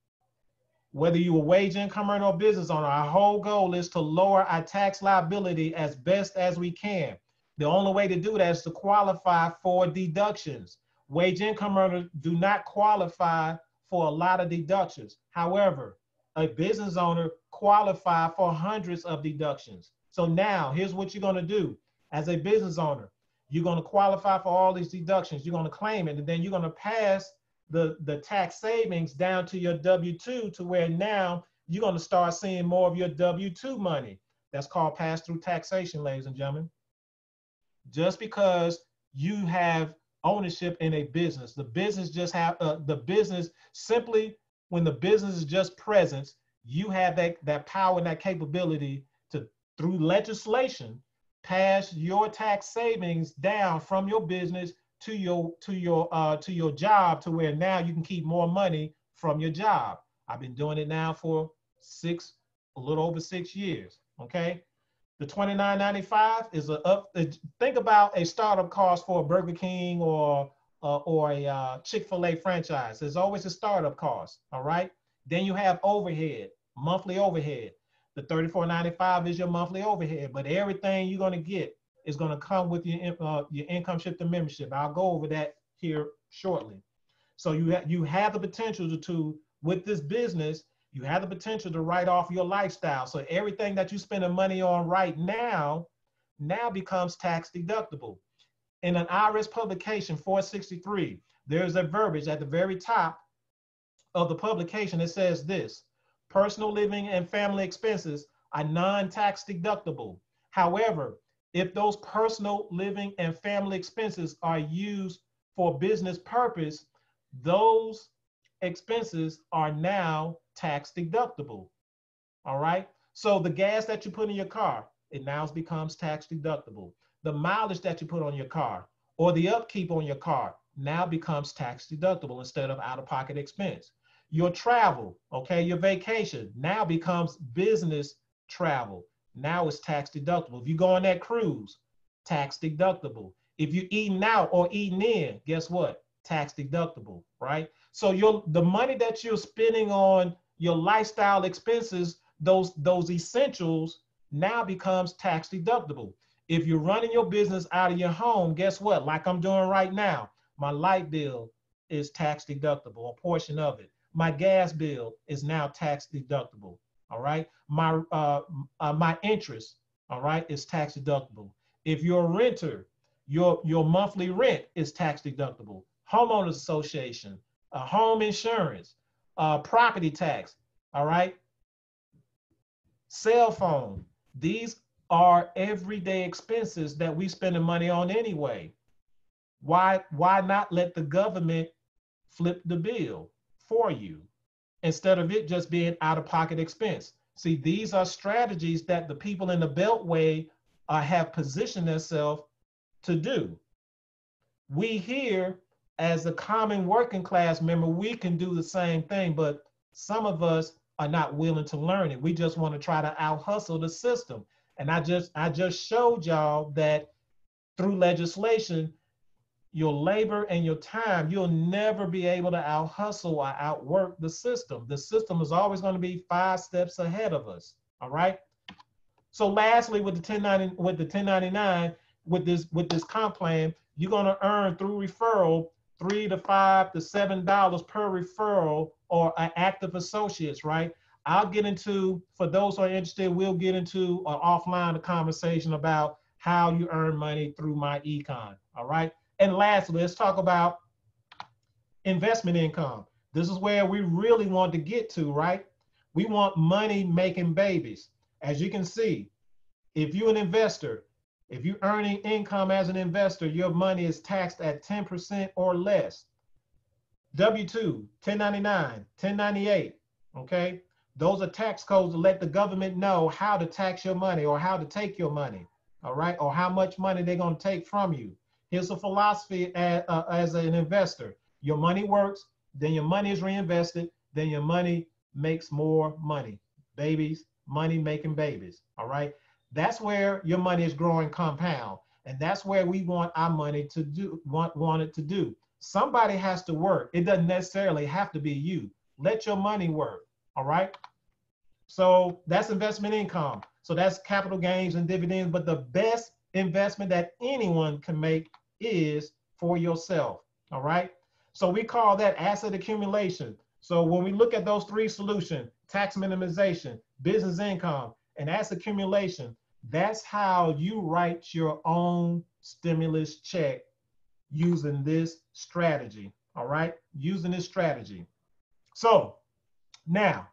whether you're a wage income earner or business owner, our whole goal is to lower our tax liability as best as we can. The only way to do that is to qualify for deductions. Wage income earners do not qualify for a lot of deductions. However, a business owner qualify for hundreds of deductions. So now here's what you're gonna do as a business owner. You're gonna qualify for all these deductions. You're gonna claim it, and then you're gonna pass the, the tax savings down to your W-2 to where now you're gonna start seeing more of your W-2 money. That's called pass-through taxation, ladies and gentlemen. Just because you have ownership in a business. The business just have uh, the business simply when the business is just presence, you have that that power and that capability to through legislation pass your tax savings down from your business to your to your uh, to your job to where now you can keep more money from your job. I've been doing it now for six, a little over six years. Okay, the 29.95 is a up. Think about a startup cost for a Burger King or uh, or a uh, Chick-fil-A franchise. There's always a startup cost. All right. Then you have overhead, monthly overhead. The 34.95 is your monthly overhead, but everything you're gonna get is gonna come with your uh, your income shifter membership. I'll go over that here shortly. So you ha- you have the potential to, to with this business you have the potential to write off your lifestyle. So everything that you're spending money on right now, now becomes tax deductible. In an IRS publication 463, there's a verbiage at the very top of the publication that says this, personal living and family expenses are non-tax deductible. However, if those personal living and family expenses are used for business purpose, those expenses are now tax deductible. All right. So the gas that you put in your car, it now becomes tax deductible. The mileage that you put on your car or the upkeep on your car now becomes tax deductible instead of out of pocket expense. Your travel, okay, your vacation now becomes business travel. Now it's tax deductible. If you go on that cruise, tax deductible. If you're eating out or eating in, guess what? Tax deductible, right? So your the money that you're spending on your lifestyle expenses, those those essentials now becomes tax deductible. If you're running your business out of your home, guess what? Like I'm doing right now, my light bill is tax deductible, a portion of it. My gas bill is now tax deductible. All right. My uh, uh, my interest, all right, is tax deductible. If you're a renter, your your monthly rent is tax deductible. Homeowners Association, uh, home insurance, uh, property tax, all right? Cell phone. These are everyday expenses that we spending money on anyway. Why, why not let the government flip the bill for you instead of it just being out of pocket expense? See, these are strategies that the people in the Beltway uh, have positioned themselves to do. We here as a common working class member, we can do the same thing, but some of us are not willing to learn it. We just want to try to out hustle the system. And I just I just showed y'all that through legislation, your labor and your time, you'll never be able to out hustle or outwork the system. The system is always going to be five steps ahead of us. All right. So lastly, with the 1090 with the 1099, with this with this comp plan, you're going to earn through referral three to five to seven dollars per referral or an active associates, right? I'll get into, for those who are interested, we'll get into an offline conversation about how you earn money through myEcon, all right? And lastly, let's talk about investment income. This is where we really want to get to, right? We want money making babies. As you can see, if you're an investor, if you're earning income as an investor, your money is taxed at 10% or less. W-2, 1099, 1098, okay? Those are tax codes to let the government know how to tax your money or how to take your money, all right? Or how much money they're gonna take from you. Here's a philosophy as, uh, as an investor. Your money works, then your money is reinvested, then your money makes more money. Babies, money making babies, all right? That's where your money is growing compound. And that's where we want our money to do, want, want it to do. Somebody has to work. It doesn't necessarily have to be you. Let your money work. All right. So that's investment income. So that's capital gains and dividends. But the best investment that anyone can make is for yourself. All right. So we call that asset accumulation. So when we look at those three solutions, tax minimization, business income, and asset accumulation, that's how you write your own stimulus check using this strategy. All right, using this strategy. So now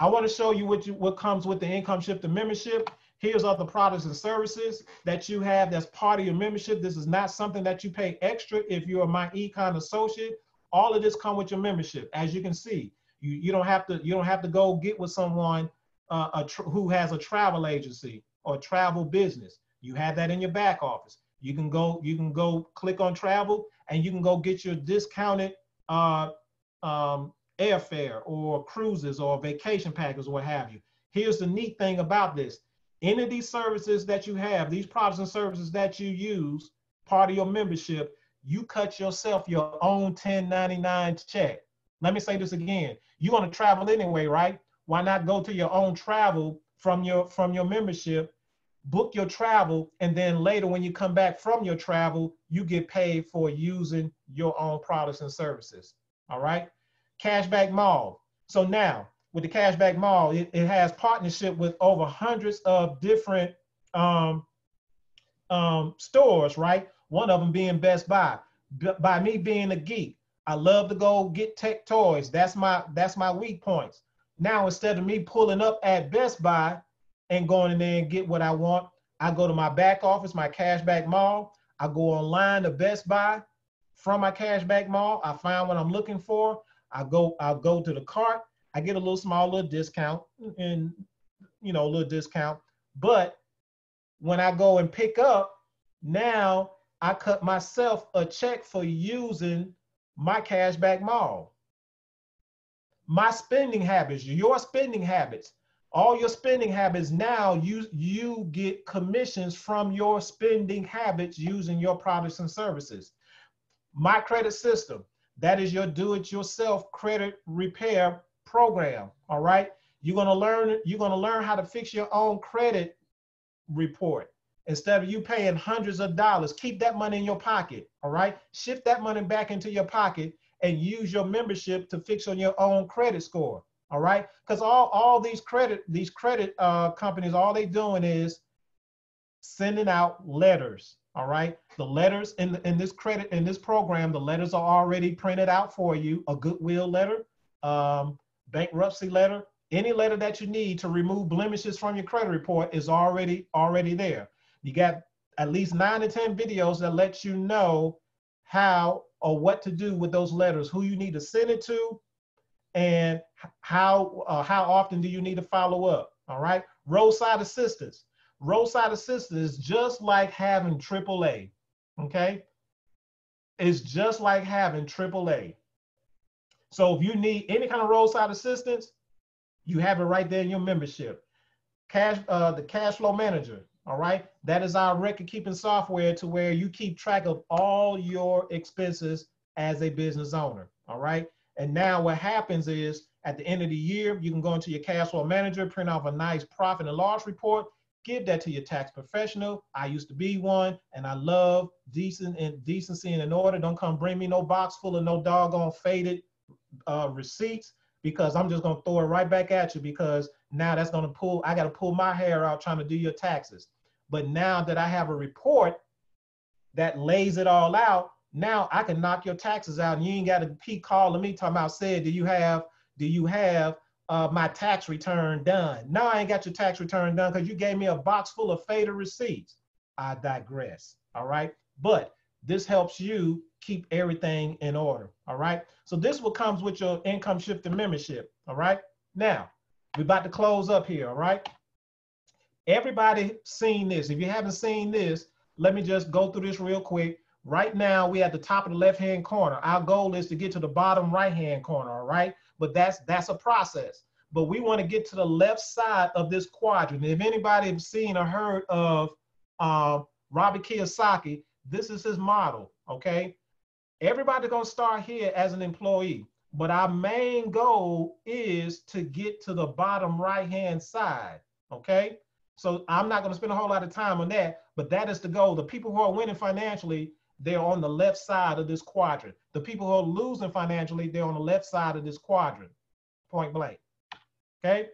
I want to show you what you what comes with the income shifter membership. Here's other products and services that you have that's part of your membership. This is not something that you pay extra if you're myEcon associate. All of this come with your membership. As you can see, you, you don't have to you don't have to go get with someone uh, who has a travel agency or travel business. You have that in your back office. You can go you can go click on travel and you can go get your discounted uh, um, airfare or cruises or vacation packages what have you. Here's the neat thing about this. Any of these services that you have, these products and services that you use, part of your membership, you cut yourself your own 1099 check. Let me say this again. You're going to travel anyway, right? Why not go to your own travel from your from your membership, book your travel, and then later when you come back from your travel, you get paid for using your own products and services. All right. Cashback Mall. So now with the Cashback Mall, it, it has partnership with over hundreds of different um, um, stores, right? One of them being Best Buy. B- by me being a geek, I love to go get tech toys. That's my that's my weak points. Now instead of me pulling up at Best Buy and going in there and get what I want, I go to my back office, my cashback mall. I go online to Best Buy from my cashback mall. I find what I'm looking for. I go, I'll go to the cart. I get a little small little discount and you know, a little discount. But when I go and pick up, now I cut myself a check for using my cashback mall. My spending habits, your spending habits, all your spending habits now you you get commissions from your spending habits using your products and services my credit system that is your do-it-yourself credit repair program. All right. You're gonna learn, you're gonna learn how to fix your own credit report. Instead of you paying hundreds of dollars, keep that money in your pocket. All right. Shift that money back into your pocket and use your membership to fix on your own credit score. All right. Because all, all these credit, these credit uh, companies, all they doing is sending out letters all right. The letters in, in this credit, in this program, the letters are already printed out for you. A goodwill letter, um, bankruptcy letter, any letter that you need to remove blemishes from your credit report is already, already there. You got at least nine to 10 videos that let you know how or what to do with those letters, who you need to send it to, and how, uh, how often do you need to follow up. All right. Roadside assistance roadside assistance is just like having AAA. Okay. It's just like having AAA. So if you need any kind of roadside assistance, you have it right there in your membership. Cash, uh, the cash flow manager. All right. That is our record keeping software to where you keep track of all your expenses as a business owner. All right. And now what happens is at the end of the year, you can go into your cash flow manager, print off a nice profit and loss report, give that to your tax professional. I used to be one, and I love decent and decency and in order. Don't come bring me no box full of no doggone faded uh, receipts because I'm just gonna throw it right back at you because now that's gonna pull. I gotta pull my hair out trying to do your taxes. But now that I have a report that lays it all out, now I can knock your taxes out, and you ain't got to keep calling me talking about said, do you have do you have uh, my tax return done. Now I ain't got your tax return done because you gave me a box full of faded receipts. I digress. All right. But this helps you keep everything in order. All right. So this what comes with your income shifter membership. All right. Now we're about to close up here. All right. Everybody seen this. If you haven't seen this, let me just go through this real quick. Right now, we at the top of the left-hand corner. Our goal is to get to the bottom right-hand corner, all right? but that's that's a process. But we want to get to the left side of this quadrant. If anybody has seen or heard of uh, Robert Kiyosaki, this is his model. Okay, everybody's gonna start here as an employee. but our main goal is to get to the bottom right hand side. Okay. So I'm not going to spend a whole lot of time on that, but that is the goal. The people who are winning financially, they're on the left side of this quadrant. The people who are losing financially, they're on the left side of this quadrant, point blank. Okay.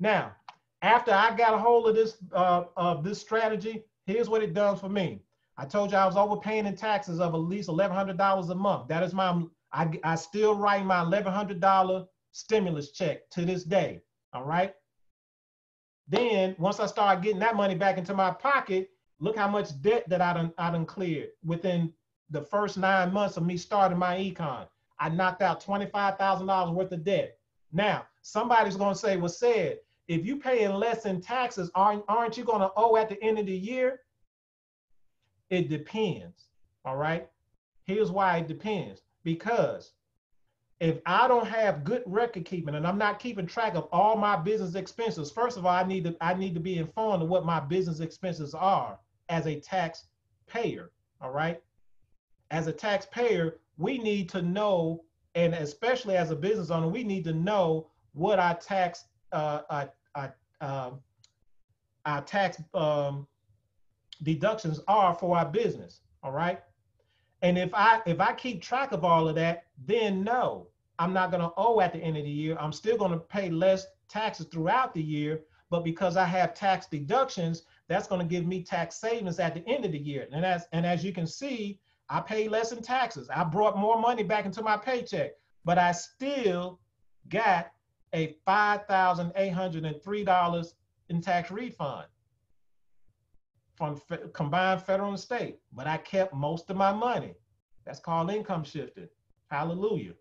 Now, after I got a hold of this uh, of this strategy, here's what it does for me. I told you I was overpaying in taxes of at least $1,100 a month. That is my, I, I still write my $1,100 stimulus check to this day. All right. Then once I start getting that money back into my pocket, look how much debt that I done, I done cleared within the first nine months of me starting myEcon. I knocked out $25,000 worth of debt. Now, somebody's going to say, well, said, if you paying less in taxes, aren't, aren't you going to owe at the end of the year? It depends. All right. Here's why it depends. Because if I don't have good record keeping and I'm not keeping track of all my business expenses, first of all, I need to I need to be informed of what my business expenses are as a taxpayer. All right. As a taxpayer, we need to know, and especially as a business owner, we need to know what our tax uh, our, our, uh, our tax um, deductions are for our business. All right. And if I if I keep track of all of that, then no, I'm not going to owe at the end of the year. I'm still going to pay less taxes throughout the year, but because I have tax deductions, that's going to give me tax savings at the end of the year. And as and as you can see, I pay less in taxes. I brought more money back into my paycheck, but I still got a $5,803 in tax refund from combined federal and state, but I kept most of my money. That's called income shifting. Hallelujah.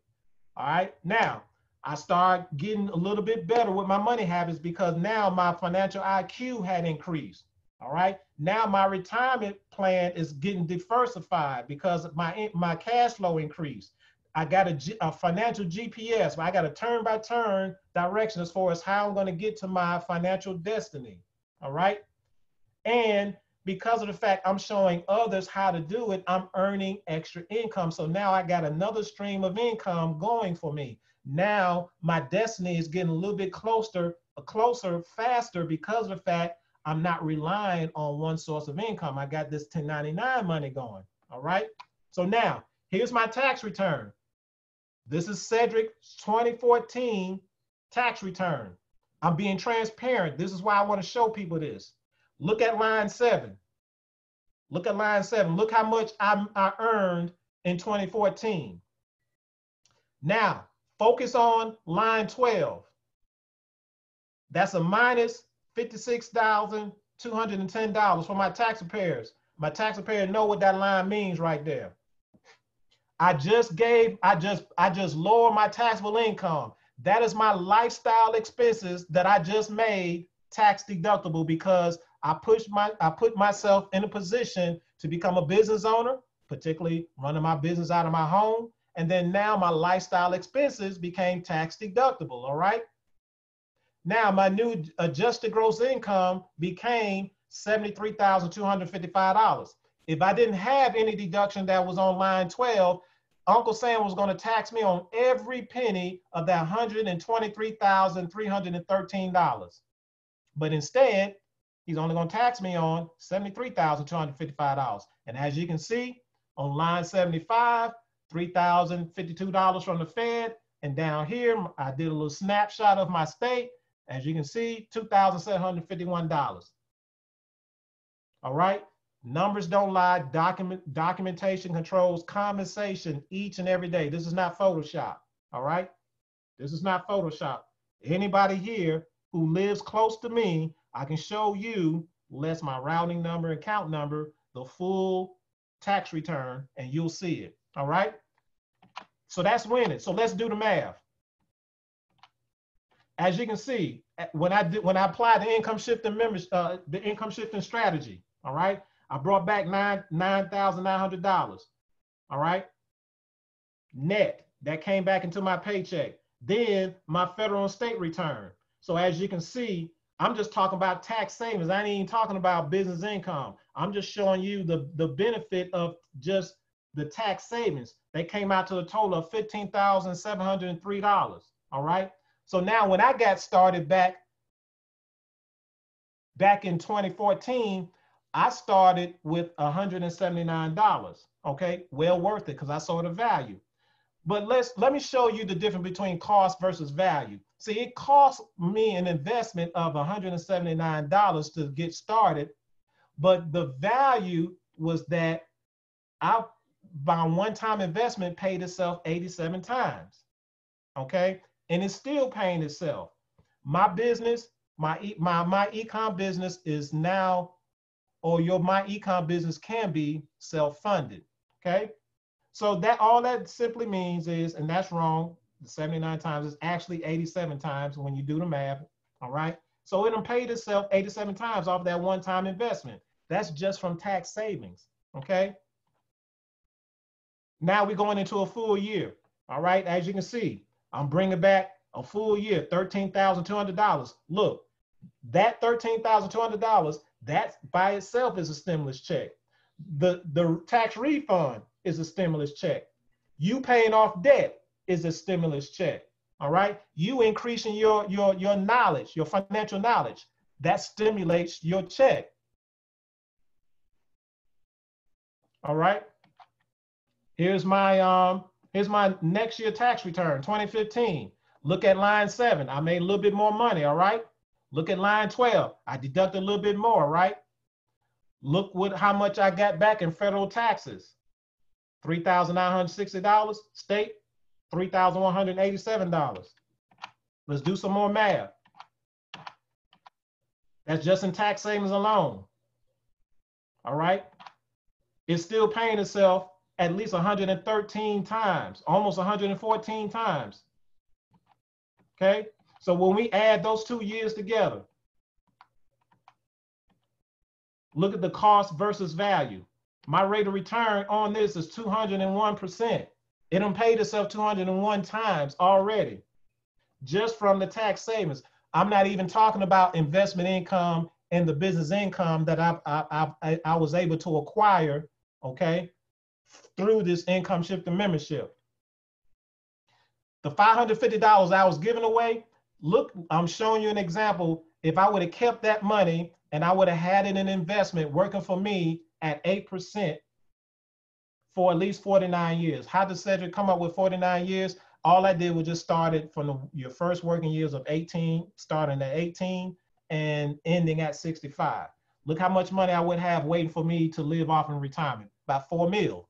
All right. Now I start getting a little bit better with my money habits because now my financial IQ had increased. All right. Now my retirement plan is getting diversified because my my cash flow increased. I got a, a financial GPS. I got a turn by turn direction as far as how I'm going to get to my financial destiny. All right. And because of the fact I'm showing others how to do it, I'm earning extra income. So now I got another stream of income going for me. Now my destiny is getting a little bit closer, closer, faster because of the fact I'm not relying on one source of income. I got this 1099 money going. All right. So now here's my tax return. This is Cedric's 2014 tax return. I'm being transparent. This is why I want to show people this. Look at line seven. Look at line seven. Look how much I, I earned in 2014. Now, focus on line 12. That's a minus $56,210 for my taxpayers. My taxpayer know what that line means right there. I just gave, I just, I just lowered my taxable income. That is my lifestyle expenses that I just made tax deductible because I pushed my I put myself in a position to become a business owner, particularly running my business out of my home. And then now my lifestyle expenses became tax deductible. All right. Now my new adjusted gross income became $73,255. If I didn't have any deduction that was on line 12, Uncle Sam was going to tax me on every penny of that $123,313. But instead, he's only going to tax me on $73,255. And as you can see on line 75, $3,052 from the Fed. And down here, I did a little snapshot of my state. As you can see, $2,751. All right. Numbers don't lie. Document documentation controls compensation each and every day. This is not Photoshop. All right. This is not Photoshop. Anybody here who lives close to me, I can show you, less my routing number and count number, the full tax return, and you'll see it. All right. So that's winning. So let's do the math. As you can see, when I did when I applied the income shifting members, uh, the income shifting strategy, all right, I brought back nine nine thousand nine hundred dollars. All right, net that came back into my paycheck. Then my federal and state return. So as you can see, I'm just talking about tax savings. I ain't even talking about business income. I'm just showing you the, the benefit of just the tax savings. They came out to a total of $15,703. All right. So now when I got started back back in 2014, I started with $179. Okay, well worth it because I saw the value. But let's let me show you the difference between cost versus value. See, it cost me an investment of $179 to get started, but the value was that I by one-time investment paid itself 87 times. Okay, and it's still paying itself. My business, my e- my myEcon business is now, or your myEcon business can be self-funded. Okay, so that all that simply means is, and that's wrong. The 79 times is actually 87 times when you do the math. All right. So it paid itself 87 times off that one-time investment. That's just from tax savings. Okay. Now we're going into a full year. All right. As you can see, I'm bringing back a full year, $13,200. Look, that $13,200, that by itself is a stimulus check. The, the tax refund is a stimulus check. You paying off debt is a stimulus check. All right. You increasing your, your, your knowledge, your financial knowledge, that stimulates your check. All right. Here's my um, here's my next year tax return, 2015. Look at line seven. I made a little bit more money, all right? Look at line 12. I deducted a little bit more, right? Look what how much I got back in federal taxes. $3,960. State, $3,187. Let's do some more math. That's just in tax savings alone. All right. It's still paying itself at least 113 times, almost 114 times. Okay, so when we add those two years together, look at the cost versus value. My rate of return on this is 201%. It done paid itself 201 times already, just from the tax savings. I'm not even talking about investment income and the business income that I, I, I, I was able to acquire, okay, through this income shifter membership. The $550 I was giving away, look, I'm showing you an example. If I would have kept that money and I would have had it in an investment working for me at 8% for at least 49 years. How did Cedric come up with 49 years? All I did was just started from the, your first working years of 18, starting at 18 and ending at 65. Look how much money I would have waiting for me to live off in retirement, about four mil.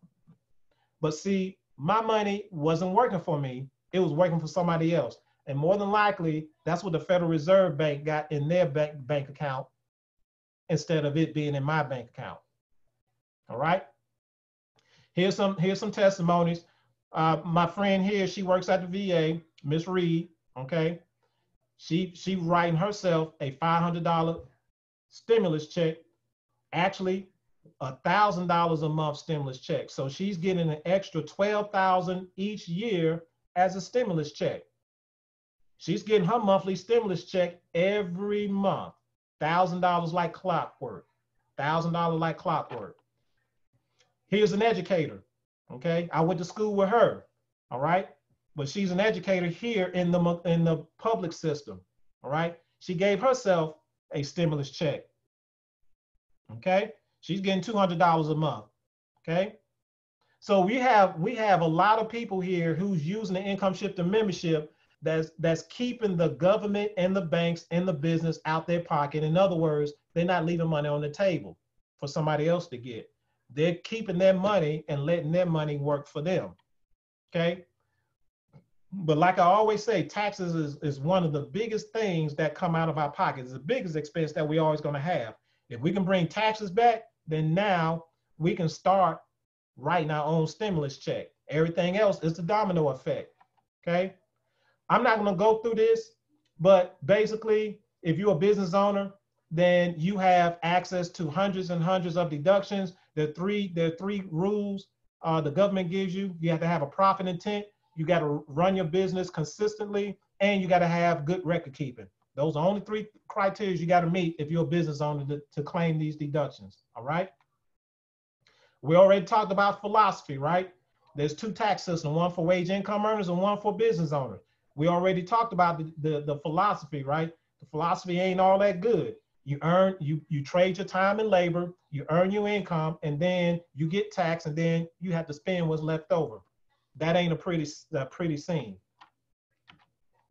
But see, my money wasn't working for me. It was working for somebody else. And more than likely, that's what the Federal Reserve Bank got in their bank, bank account instead of it being in my bank account. All right. Here's some here's some testimonies. Uh, my friend here, she works at the VA, Miss Reed. Okay, she she writing herself a $500 stimulus check. Actually, a thousand dollars a month stimulus check. So she's getting an extra twelve thousand each year as a stimulus check. She's getting her monthly stimulus check every month. Thousand dollars like clockwork. Thousand dollars like clockwork. Here's an educator. Okay, I went to school with her. All right, but she's an educator here in the in the public system. All right, she gave herself a stimulus check. Okay, She's getting $200 a month. Okay. So we have we have a lot of people here who's using the income shifter membership that's that's keeping the government and the banks and the business out their pocket. In other words, they're not leaving money on the table for somebody else to get. They're keeping their money and letting their money work for them. Okay. But like I always say, taxes is, is one of the biggest things that come out of our pockets. It's the biggest expense that we're always going to have. If we can bring taxes back, then now we can start writing our own stimulus check. Everything else is the domino effect. Okay. I'm not going to go through this, but basically, if you're a business owner, then you have access to hundreds and hundreds of deductions. There are three, are three rules uh, the government gives you. You have to have a profit intent. You got to run your business consistently, and you got to have good record keeping. Those are only three criteria you got to meet if you're a business owner to, to claim these deductions. All right. We already talked about philosophy, right? There's two tax systems, one for wage income earners and one for business owners. We already talked about the, the, the philosophy, right? The philosophy ain't all that good. You earn, you you trade your time and labor, you earn your income, and then you get taxed, and then you have to spend what's left over. That ain't a pretty a pretty scene.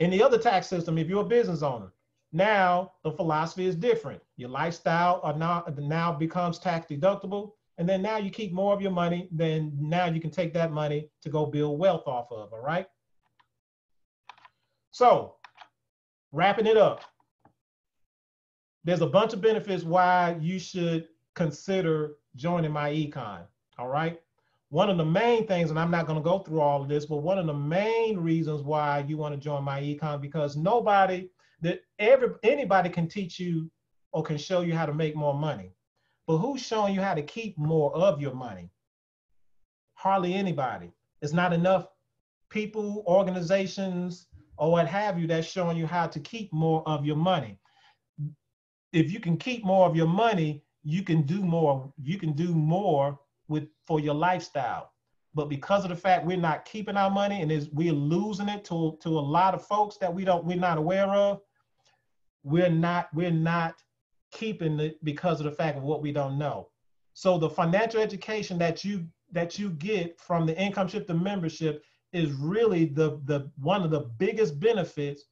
In the other tax system, if you're a business owner, now the philosophy is different. Your lifestyle are now now becomes tax deductible, and then now you keep more of your money. Then now you can take that money to go build wealth off of. All right. So, wrapping it up, there's a bunch of benefits why you should consider joining myEcon. All right. One of the main things, and I'm not going to go through all of this, but one of the main reasons why you want to join myEcon because nobody that every anybody can teach you or can show you how to make more money. But who's showing you how to keep more of your money? Hardly anybody. It's not enough people, organizations, or what have you that's showing you how to keep more of your money. If you can keep more of your money, you can do more. You can do more with for your lifestyle. But because of the fact we're not keeping our money and is we're losing it to, to a lot of folks that we don't we're not aware of, we're not we're not keeping it because of the fact of what we don't know. So the financial education that you that you get from the income shifter membership is really the the one of the biggest benefits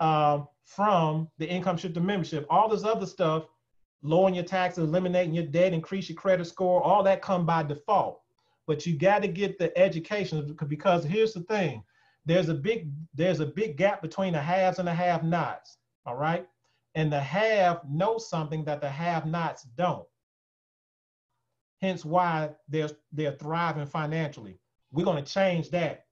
uh, from the income shifter membership. All this other stuff, lowering your taxes, eliminating your debt, increase your credit score, all that come by default. But you got to get the education because here's the thing: there's a big there's a big gap between the haves and the have-nots. All right, and the have know something that the have-nots don't. Hence why they're they're thriving financially. We're going to change that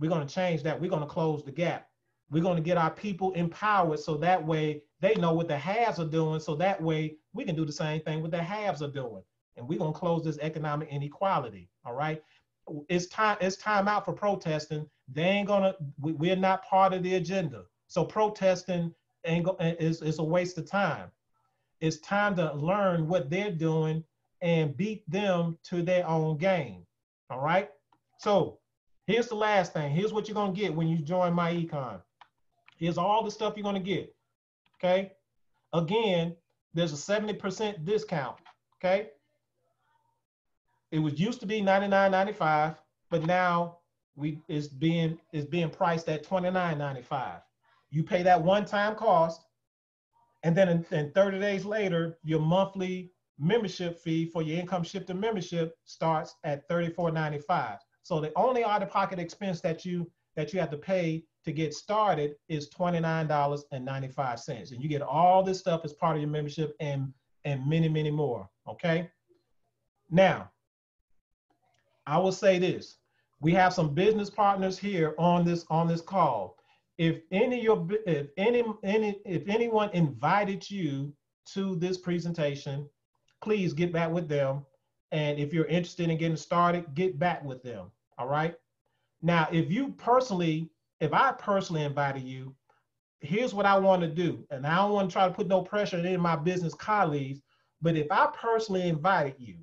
we're going to change that. We're going to close the gap. We're going to get our people empowered so that way they know what the haves are doing. So that way we can do the same thing what the haves are doing. And we're going to close this economic inequality. All right. It's time, it's time out for protesting. They ain't gonna, we, we're not part of the agenda. So protesting ain't go, eh, is, is a waste of time. It's time to learn what they're doing and beat them to their own game. All right. So Here's the last thing. Here's what you're going to get when you join myEcon. Here's all the stuff you're going to get. Okay. Again, there's a 70% discount. Okay. It was used to be $99.95, but now we is being is being priced at $29.95. You pay that one-time cost, and then in, in 30 days later, your monthly membership fee for your income shifter membership starts at $34.95. So the only out-of-pocket expense that you that you have to pay to get started is $29.95. And you get all this stuff as part of your membership and and many, many more. Okay. Now, I will say this. We have some business partners here on this on this call. If any your if any any if anyone invited you to this presentation, please get back with them and if you're interested in getting started, get back with them. All right. Now, if you personally, if I personally invited you, here's what I want to do. And I don't want to try to put no pressure on any of my business colleagues, but if I personally invited you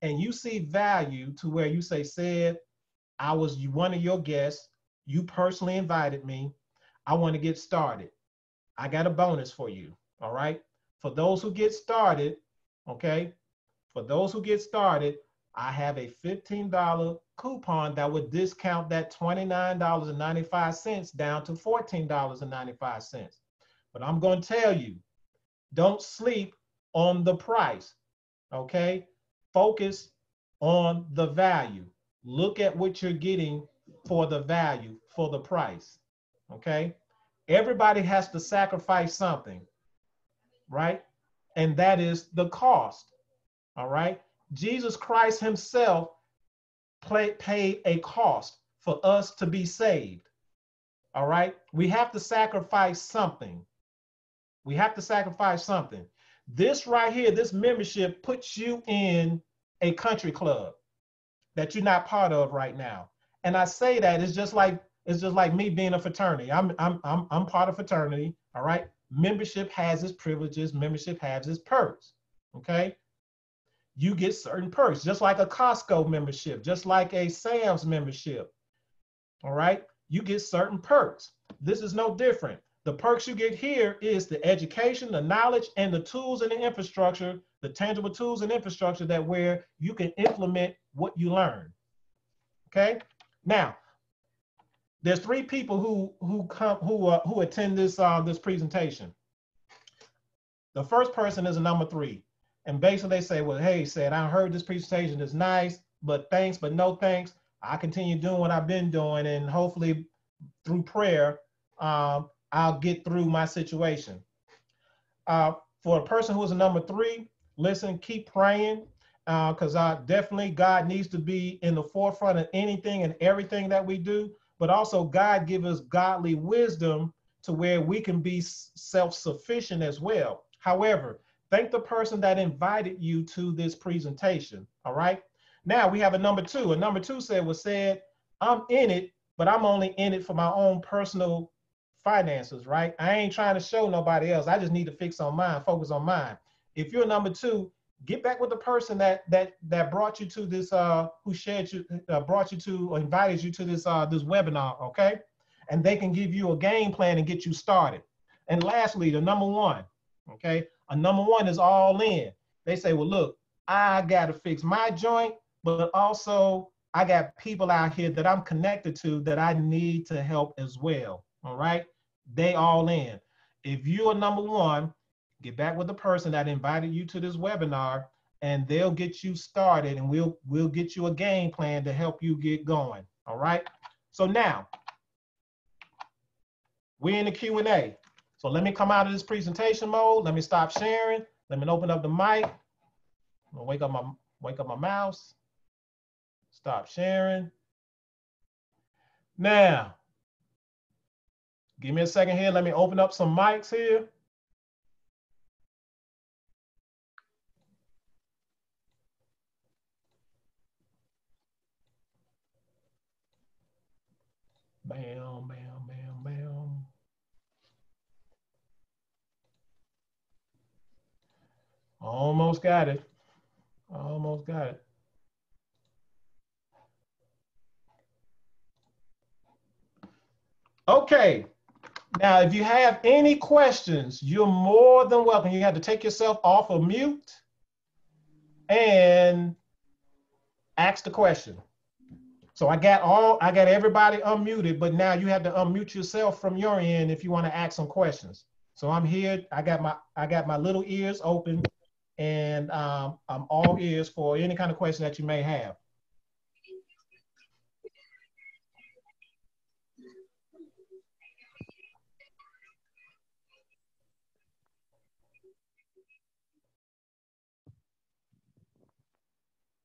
and you see value to where you say, said, I was one of your guests, you personally invited me, I want to get started. I got a bonus for you. All right. For those who get started, okay, for those who get started, I have a $15 coupon that would discount that $29.95 down to $14.95. But I'm going to tell you, don't sleep on the price, okay? Focus on the value. Look at what you're getting for the value, for the price, okay? Everybody has to sacrifice something, right? And that is the cost. All right. Jesus Christ himself play, paid a cost for us to be saved. All right. We have to sacrifice something. We have to sacrifice something. This right here, this membership puts you in a country club that you're not part of right now. And I say that it's just like it's just like me being a fraternity. I'm I'm I'm I'm part of fraternity. All right. Membership has its privileges. Membership has its perks. Okay. You get certain perks, just like a Costco membership, just like a Sam's membership. All right, you get certain perks. This is no different. The perks you get here is the education, the knowledge, and the tools and the infrastructure, the tangible tools and infrastructure that where you can implement what you learn. Okay. Now, there's three people who who come who uh, who attend this uh, this presentation. The first person is a number three, and basically they say, "Well, hey, said I heard this presentation is nice, but thanks, but no thanks. I continue doing what I've been doing, and hopefully through prayer, um, I'll get through my situation. Uh, for a person who is a number three, listen, keep praying because uh, definitely God needs to be in the forefront of anything and everything that we do. But also, God give us godly wisdom to where we can be self-sufficient as well. However, thank the person that invited you to this presentation. All right. Now we have a number two. A number two said was said, I'm in it, but I'm only in it for my own personal finances, right? I ain't trying to show nobody else. I just need to fix on mine, focus on mine. If you're number two, get back with the person that that that brought you to this, uh, who shared you, uh, brought you to, or invited you to this uh, this webinar, okay? And they can give you a game plan and get you started. And lastly, the number one, okay? A number one is all in. They say, well, look, I got to fix my joint, but also I got people out here that I'm connected to that I need to help as well. All right they all in. If you are number one, get back with the person that invited you to this webinar and they'll get you started and we'll we'll get you a game plan to help you get going. All right. So now we're in the Q&A. So let me come out of this presentation mode. Let me stop sharing. Let me open up the mic. wake up my wake up my mouse. Stop sharing. Now, Give me a second here. Let me open up some mics here. Almost got it. I almost got it. Okay, now, if you have any questions, you're more than welcome. You have to take yourself off of mute and ask the question. So I got all, I got everybody unmuted, but now you have to unmute yourself from your end if you want to ask some questions. So I'm here. I got my, I got my little ears open, and um, I'm all ears for any kind of question that you may have.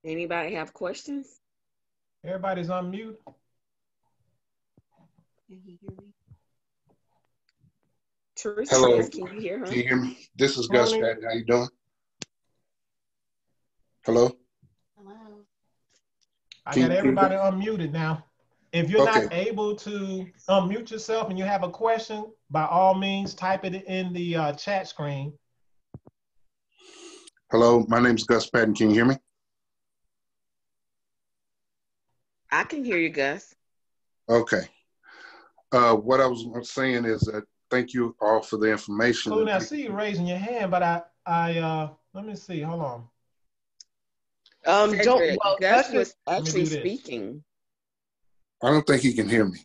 Anybody have questions? Everybody's on mute. Can you hear me? Teresa, Hello. can you hear her? Can you hear me? This is Gus Patton. How you doing? Hello? Hello. I Can got you- everybody unmuted now. If you're not able to unmute yourself and you have a question, by all means, type it in the uh, chat screen. Hello, my name is Gus Patton. Can you hear me? I can hear you, Gus. Okay. Uh, what I was saying is that thank you all for the information. Oh, now I see you raising your hand, but I, I, uh, let me see. Hold on. Um, don't, well, Gus Gus was actually speaking. I don't think he can hear me.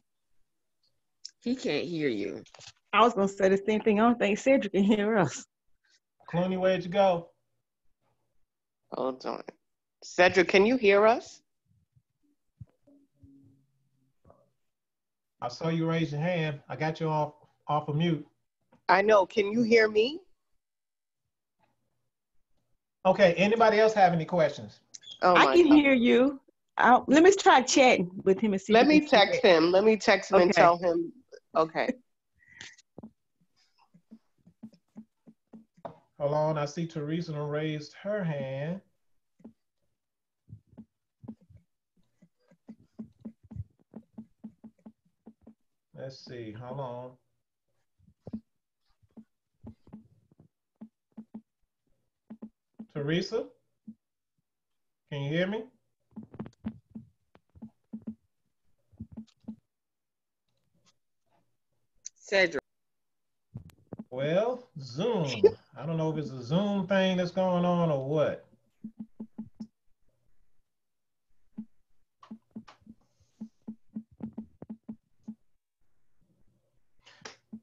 He can't hear you. I was gonna say the same thing. I don't think Cedric can hear us. Clooney, where'd you go? Hold on. Cedric, can you hear us? I saw you raise your hand. I got you off, off of mute. I know. Can you hear me? Okay, anybody else have any questions? Oh I my can God. hear you. I'll, let me try chatting with him and see. Let me he can text him. Let me text him and tell him. Okay. Hold on, I see Teresa raised her hand. Let's see, hold on. Teresa? Can you hear me? Cedric. Well, Zoom. I don't know if it's a Zoom thing that's going on or what.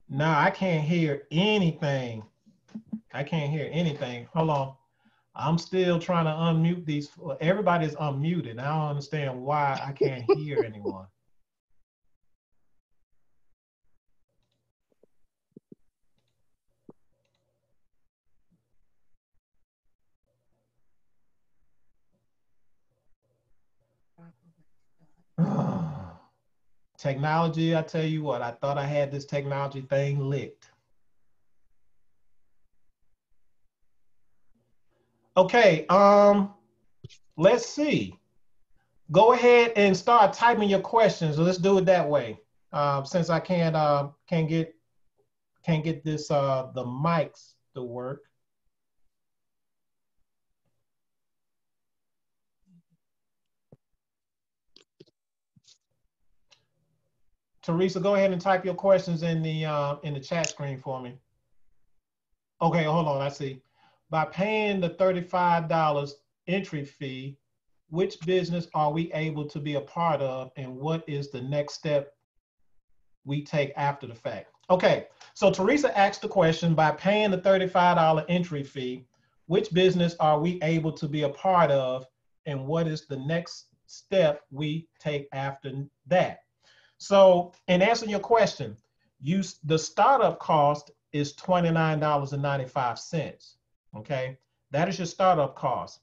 No, I can't hear anything. I can't hear anything. Hold on. I'm still trying to unmute these. Everybody's unmuted. I don't understand why I can't hear anyone. Technology, I tell you what, I thought I had this technology thing licked. Okay, um, let's see. Go ahead and start typing your questions. Let's do it that way. Uh, since I can't uh, can't get can't get this uh, the mics to work. Teresa, go ahead and type your questions in the uh, in the chat screen for me. Okay, hold on. I see. By paying the thirty-five dollars entry fee, which business are we able to be a part of, and what is the next step we take after the fact? Okay, so Teresa asked the question: By paying the thirty-five dollar entry fee, which business are we able to be a part of, and what is the next step we take after that? So in answering your question, you, the startup cost is $29.95, okay? That is your startup cost.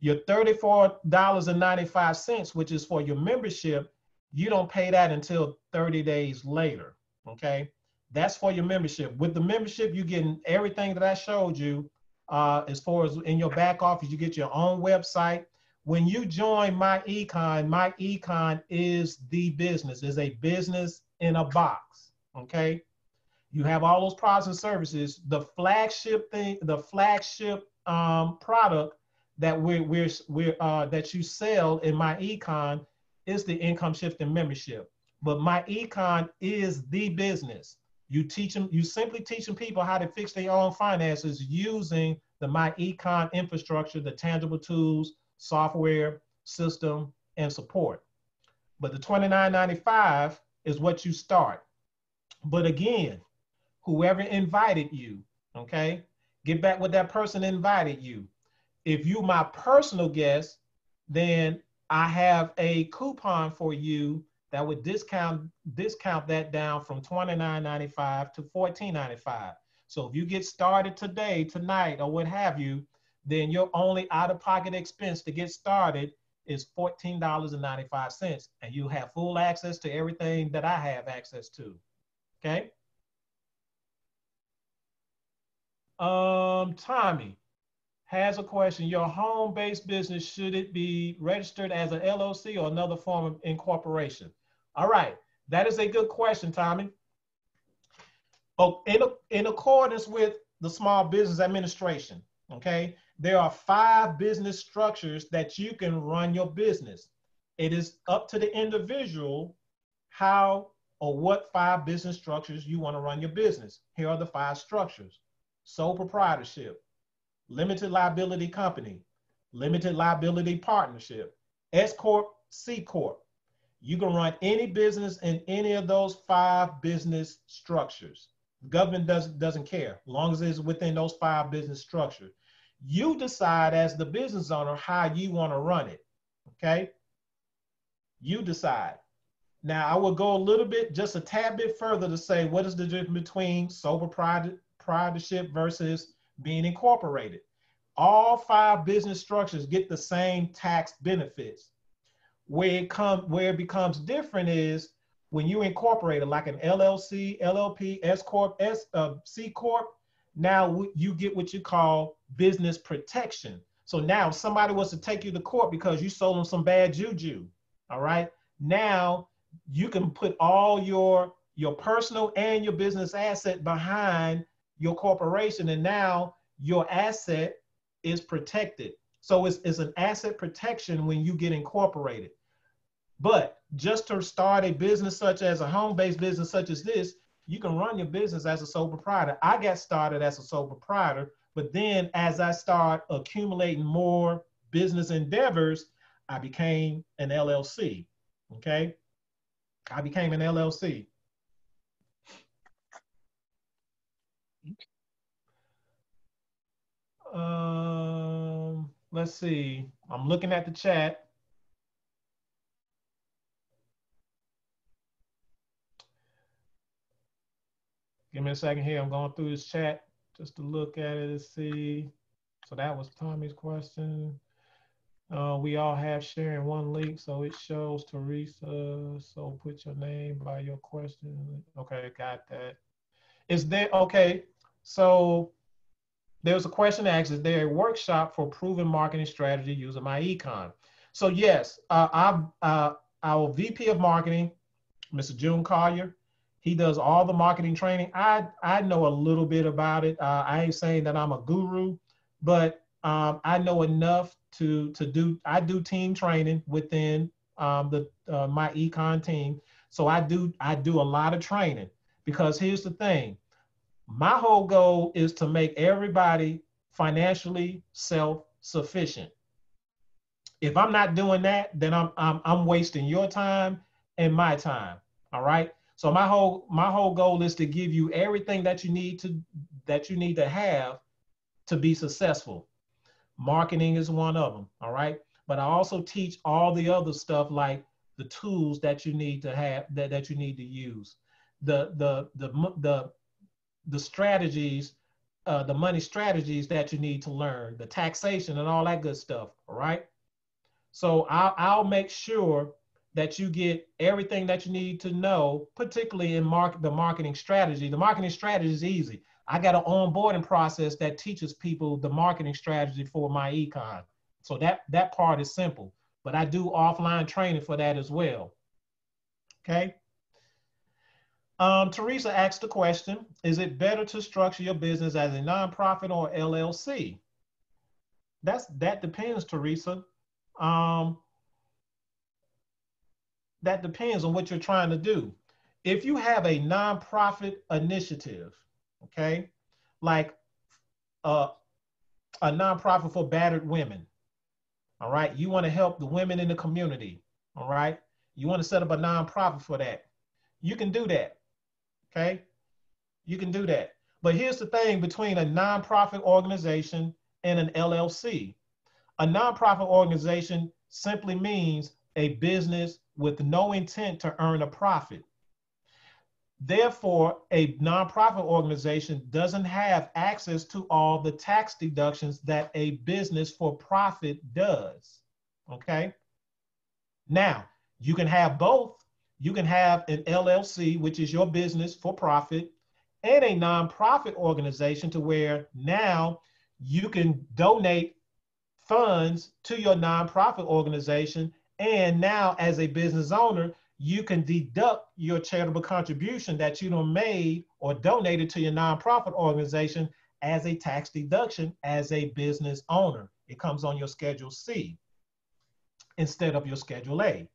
Your $34.95, which is for your membership, you don't pay that until 30 days later, okay? That's for your membership. With the membership, you get everything that I showed you uh, as far as in your back office, you get your own website, when you join myEcon my econ is the business is a business in a box okay you have all those products and services the flagship thing the flagship um, product that we're we're, we're uh, that you sell in myEcon is the income shifting membership but myEcon is the business you teach them you simply teaching people how to fix their own finances using the myEcon infrastructure the tangible tools software, system, and support. But the $29.95 is what you start. But again, whoever invited you, okay, get back with that person invited you. If you my personal guest, then I have a coupon for you that would discount discount that down from $29.95 to $14.95. So if you get started today, tonight, or what have you, then your only out-of-pocket expense to get started is $14.95 and you have full access to everything that I have access to. Okay. Um, Tommy has a question. Your home-based business, should it be registered as an LLC or another form of incorporation? All right, that is a good question, Tommy. Oh, in, in accordance with the Small Business Administration, okay, there are five business structures that you can run your business. It is up to the individual how or what five business structures you want to run your business. Here are the five structures sole proprietorship, limited liability company, limited liability partnership, S Corp, C Corp. You can run any business in any of those five business structures. government doesn't, doesn't care, as long as it's within those five business structures. You decide as the business owner how you want to run it. Okay. You decide. Now, I will go a little bit, just a tad bit further to say what is the difference between sole proprietorship versus being incorporated. All five business structures get the same tax benefits. Where it come, where it becomes different is when you incorporate it, like an LLC, LLP, S corp, S uh, C corp now you get what you call business protection. So now if somebody wants to take you to court because you sold them some bad juju, all right? Now you can put all your your personal and your business asset behind your corporation and now your asset is protected. So it's, it's an asset protection when you get incorporated. But just to start a business such as a home-based business such as this, you can run your business as a sole proprietor. I got started as a sole proprietor, but then as I start accumulating more business endeavors, I became an LLC. Okay. I became an LLC. Um, let's see. I'm looking at the chat. Give me a second here. I'm going through this chat just to look at it and see. So that was Tommy's question. Uh, we all have sharing one link, so it shows Teresa. So put your name by your question. Okay, got that. Is there, okay, so there's a question asked, is there a workshop for proven marketing strategy using myEcon? So yes, uh, I, uh, our VP of marketing, Mr. June Collier, he does all the marketing training. I, I know a little bit about it. Uh, I ain't saying that I'm a guru, but um, I know enough to, to do, I do team training within um, the, uh, myEcon team. So I do, I do a lot of training because here's the thing. My whole goal is to make everybody financially self-sufficient. If I'm not doing that, then I'm, I'm, I'm wasting your time and my time. All right. So my whole my whole goal is to give you everything that you need to that you need to have to be successful. Marketing is one of them, all right? But I also teach all the other stuff like the tools that you need to have that, that you need to use. The the the the the strategies uh, the money strategies that you need to learn, the taxation and all that good stuff, all right? So I'll, I'll make sure that you get everything that you need to know, particularly in market, the marketing strategy. The marketing strategy is easy. I got an onboarding process that teaches people the marketing strategy for myEcon. So that, that part is simple, but I do offline training for that as well. Okay. Um, Teresa asked the question, is it better to structure your business as a nonprofit or LLC? That's, that depends, Teresa. Um, that depends on what you're trying to do. If you have a nonprofit initiative, okay, like uh, a nonprofit for battered women, all right, you want to help the women in the community, all right, you want to set up a nonprofit for that, you can do that, okay, you can do that. But here's the thing between a nonprofit organization and an LLC. A nonprofit organization simply means a business with no intent to earn a profit. Therefore, a nonprofit organization doesn't have access to all the tax deductions that a business for profit does. Okay. Now, you can have both. You can have an LLC, which is your business for profit, and a nonprofit organization to where now you can donate funds to your nonprofit organization and now, as a business owner, you can deduct your charitable contribution that you know made or donated to your nonprofit organization as a tax deduction as a business owner. It comes on your Schedule C instead of your Schedule A.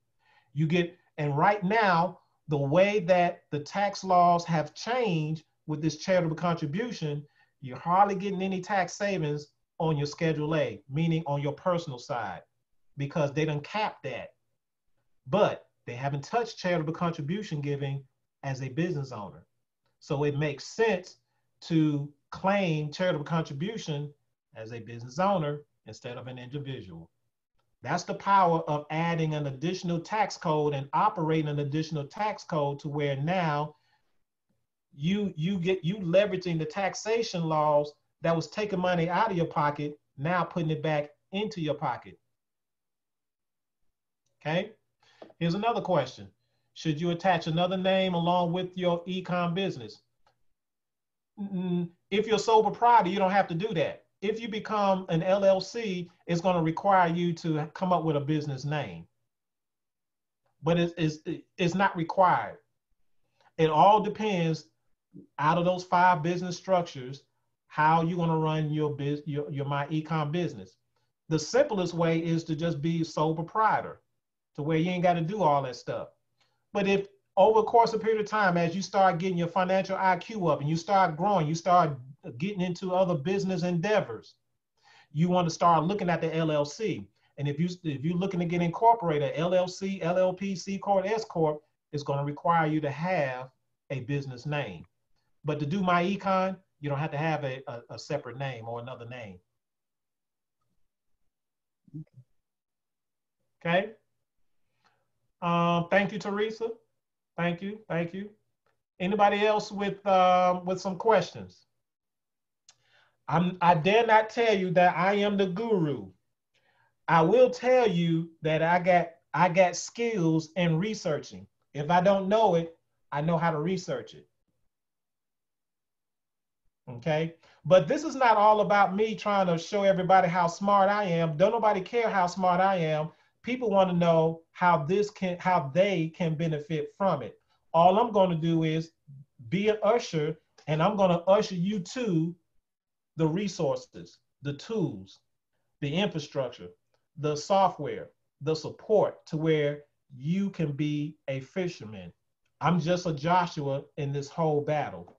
You get, and right now, the way that the tax laws have changed with this charitable contribution, you're hardly getting any tax savings on your Schedule A, meaning on your personal side because they don't cap that. But they haven't touched charitable contribution giving as a business owner. So it makes sense to claim charitable contribution as a business owner instead of an individual. That's the power of adding an additional tax code and operating an additional tax code to where now you you get you leveraging the taxation laws that was taking money out of your pocket, now putting it back into your pocket. Okay. Here's another question. Should you attach another name along with your econ business? If you're sole proprietor, you don't have to do that. If you become an LLC, it's going to require you to come up with a business name. But it's, it's, it's not required. It all depends out of those five business structures, how you're going to run your, biz, your, your myEcon business. the simplest way is to just be sole proprietor to where you ain't got to do all that stuff. But if over the course of a period of time, as you start getting your financial IQ up and you start growing, you start getting into other business endeavors, you want to start looking at the LLC. And if you if you're looking to get incorporated, LLC, LLP, C corp, S corp, is going to require you to have a business name. But to do myEcon, you don't have to have a, a, a separate name or another name. Okay. Um, thank you, Teresa. Thank you, thank you. Anybody else with um, with some questions? I'm, I dare not tell you that I am the guru. I will tell you that I got I got skills in researching. If I don't know it, I know how to research it. Okay, but this is not all about me trying to show everybody how smart I am. Don't nobody care how smart I am people want to know how this can how they can benefit from it all i'm going to do is be an usher and i'm going to usher you to the resources the tools the infrastructure the software the support to where you can be a fisherman i'm just a joshua in this whole battle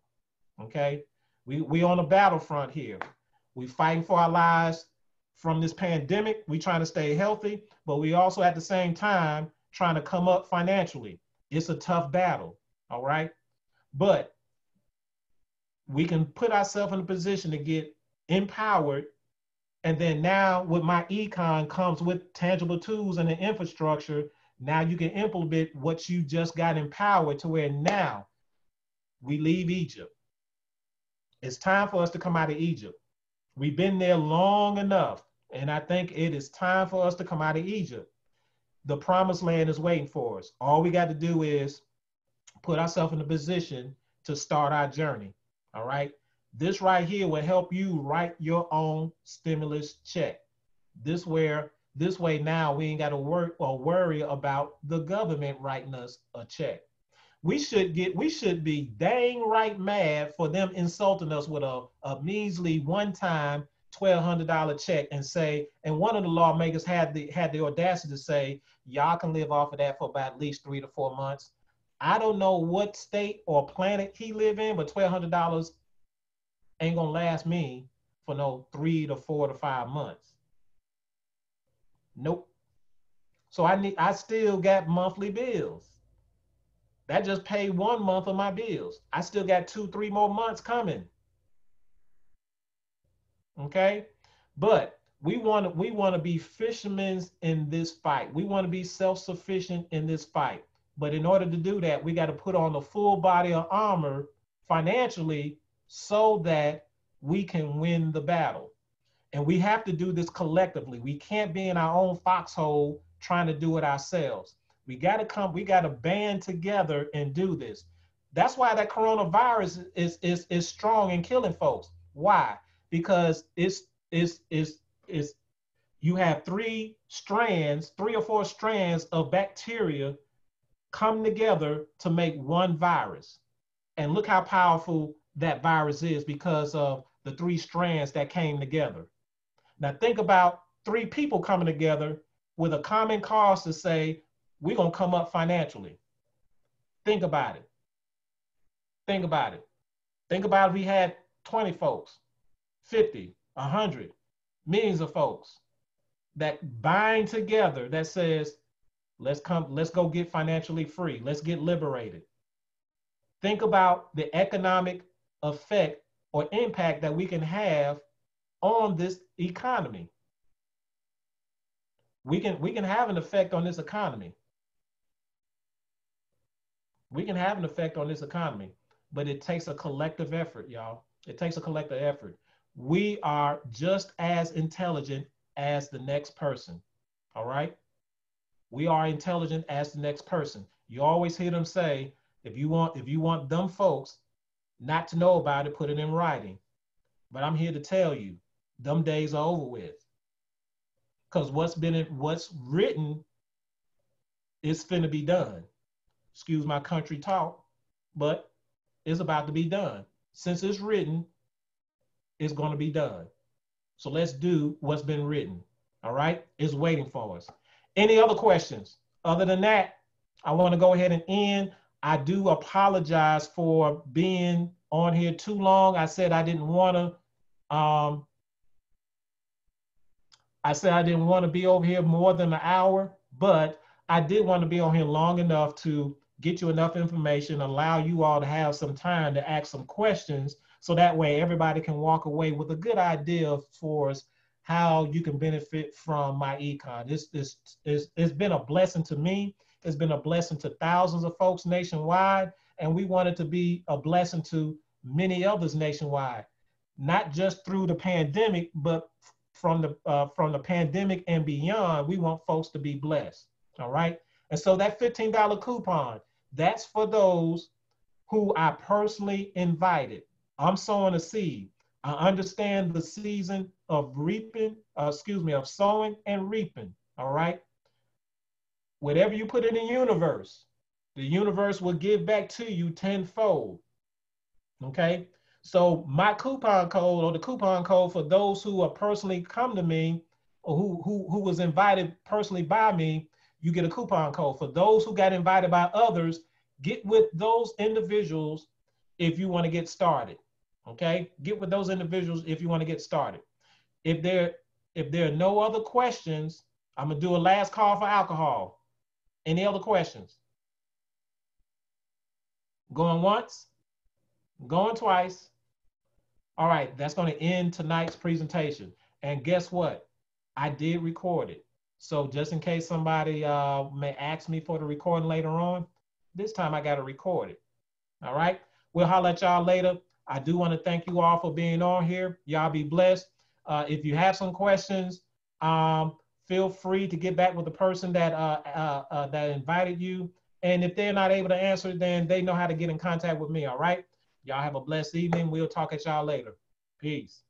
okay we we on a battlefront here we fighting for our lives from this pandemic. We trying to stay healthy, but we also at the same time trying to come up financially. It's a tough battle, all right? But we can put ourselves in a position to get empowered. And then now with myEcon comes with tangible tools and the infrastructure. Now you can implement what you just got empowered to where now we leave Egypt. It's time for us to come out of Egypt. We've been there long enough. And I think it is time for us to come out of Egypt. The promised land is waiting for us. All we got to do is put ourselves in a position to start our journey. All right. This right here will help you write your own stimulus check. This where this way now we ain't got to work or worry about the government writing us a check. We should get we should be dang right mad for them insulting us with a, a measly one-time twelve hundred dollar check and say, and one of the lawmakers had the had the audacity to say, y'all can live off of that for about at least three to four months. I don't know what state or planet he live in, but twelve hundred dollars ain't gonna last me for no three to four to five months. Nope. So I need I still got monthly bills. That just paid one month of my bills. I still got two, three more months coming okay? But we want to we want to be fishermen in this fight. We want to be self-sufficient in this fight. But in order to do that, we got to put on the full body of armor financially so that we can win the battle. And we have to do this collectively. We can't be in our own foxhole trying to do it ourselves. We got to come, we got to band together and do this. That's why that coronavirus is, is, is strong in killing folks. Why? because it's it's it's it's you have three strands, three or four strands of bacteria come together to make one virus. And look how powerful that virus is because of the three strands that came together. Now think about three people coming together with a common cause to say, we're gonna come up financially. Think about it. Think about it. Think about if we had 20 folks 50, 100, millions of folks that bind together that says, let's come, let's go get financially free. Let's get liberated. Think about the economic effect or impact that we can have on this economy. We can, we can have an effect on this economy. We can have an effect on this economy, but it takes a collective effort, y'all. It takes a collective effort we are just as intelligent as the next person. All right? We are intelligent as the next person. You always hear them say, if you want, if you want them folks not to know about it, put it in writing. But I'm here to tell you, them days are over with. Because what's been what's written is finna be done. Excuse my country talk, but it's about to be done. Since it's written, it's to be done. So let's do what's been written. All right, It's waiting for us. Any other questions? Other than that, I want to go ahead and end. I do apologize for being on here too long. I said I didn't want to. Um, I said I didn't want to be over here more than an hour, but I did want to be on here long enough to get you enough information, allow you all to have some time to ask some questions, so that way everybody can walk away with a good idea for us how you can benefit from myEcon. This this is it's been a blessing to me. It's been a blessing to thousands of folks nationwide, and we want it to be a blessing to many others nationwide, not just through the pandemic, but from the uh, from the pandemic and beyond. We want folks to be blessed. All right, and so that fifteen dollar coupon that's for those who I personally invited. I'm sowing a seed. I understand the season of reaping, uh, excuse me, of sowing and reaping. All right. Whatever you put in the universe, the universe will give back to you tenfold. Okay. So my coupon code or the coupon code for those who are personally come to me or who who who was invited personally by me, you get a coupon code. For those who got invited by others, get with those individuals if you want to get started. Okay, get with those individuals if you want to get started. If there if there are no other questions, I'm gonna do a last call for alcohol. Any other questions? Going once, going twice. All right, that's gonna end tonight's presentation. And guess what? I did record it. So just in case somebody uh, may ask me for the recording later on, this time I got it. All right. We'll holler at y'all later. I do want to thank you all for being on here. Y'all be blessed. Uh, if you have some questions, um, feel free to get back with the person that uh, uh, uh, that invited you. And if they're not able to answer, then they know how to get in contact with me. All right. Y'all have a blessed evening. We'll talk at y'all later. Peace.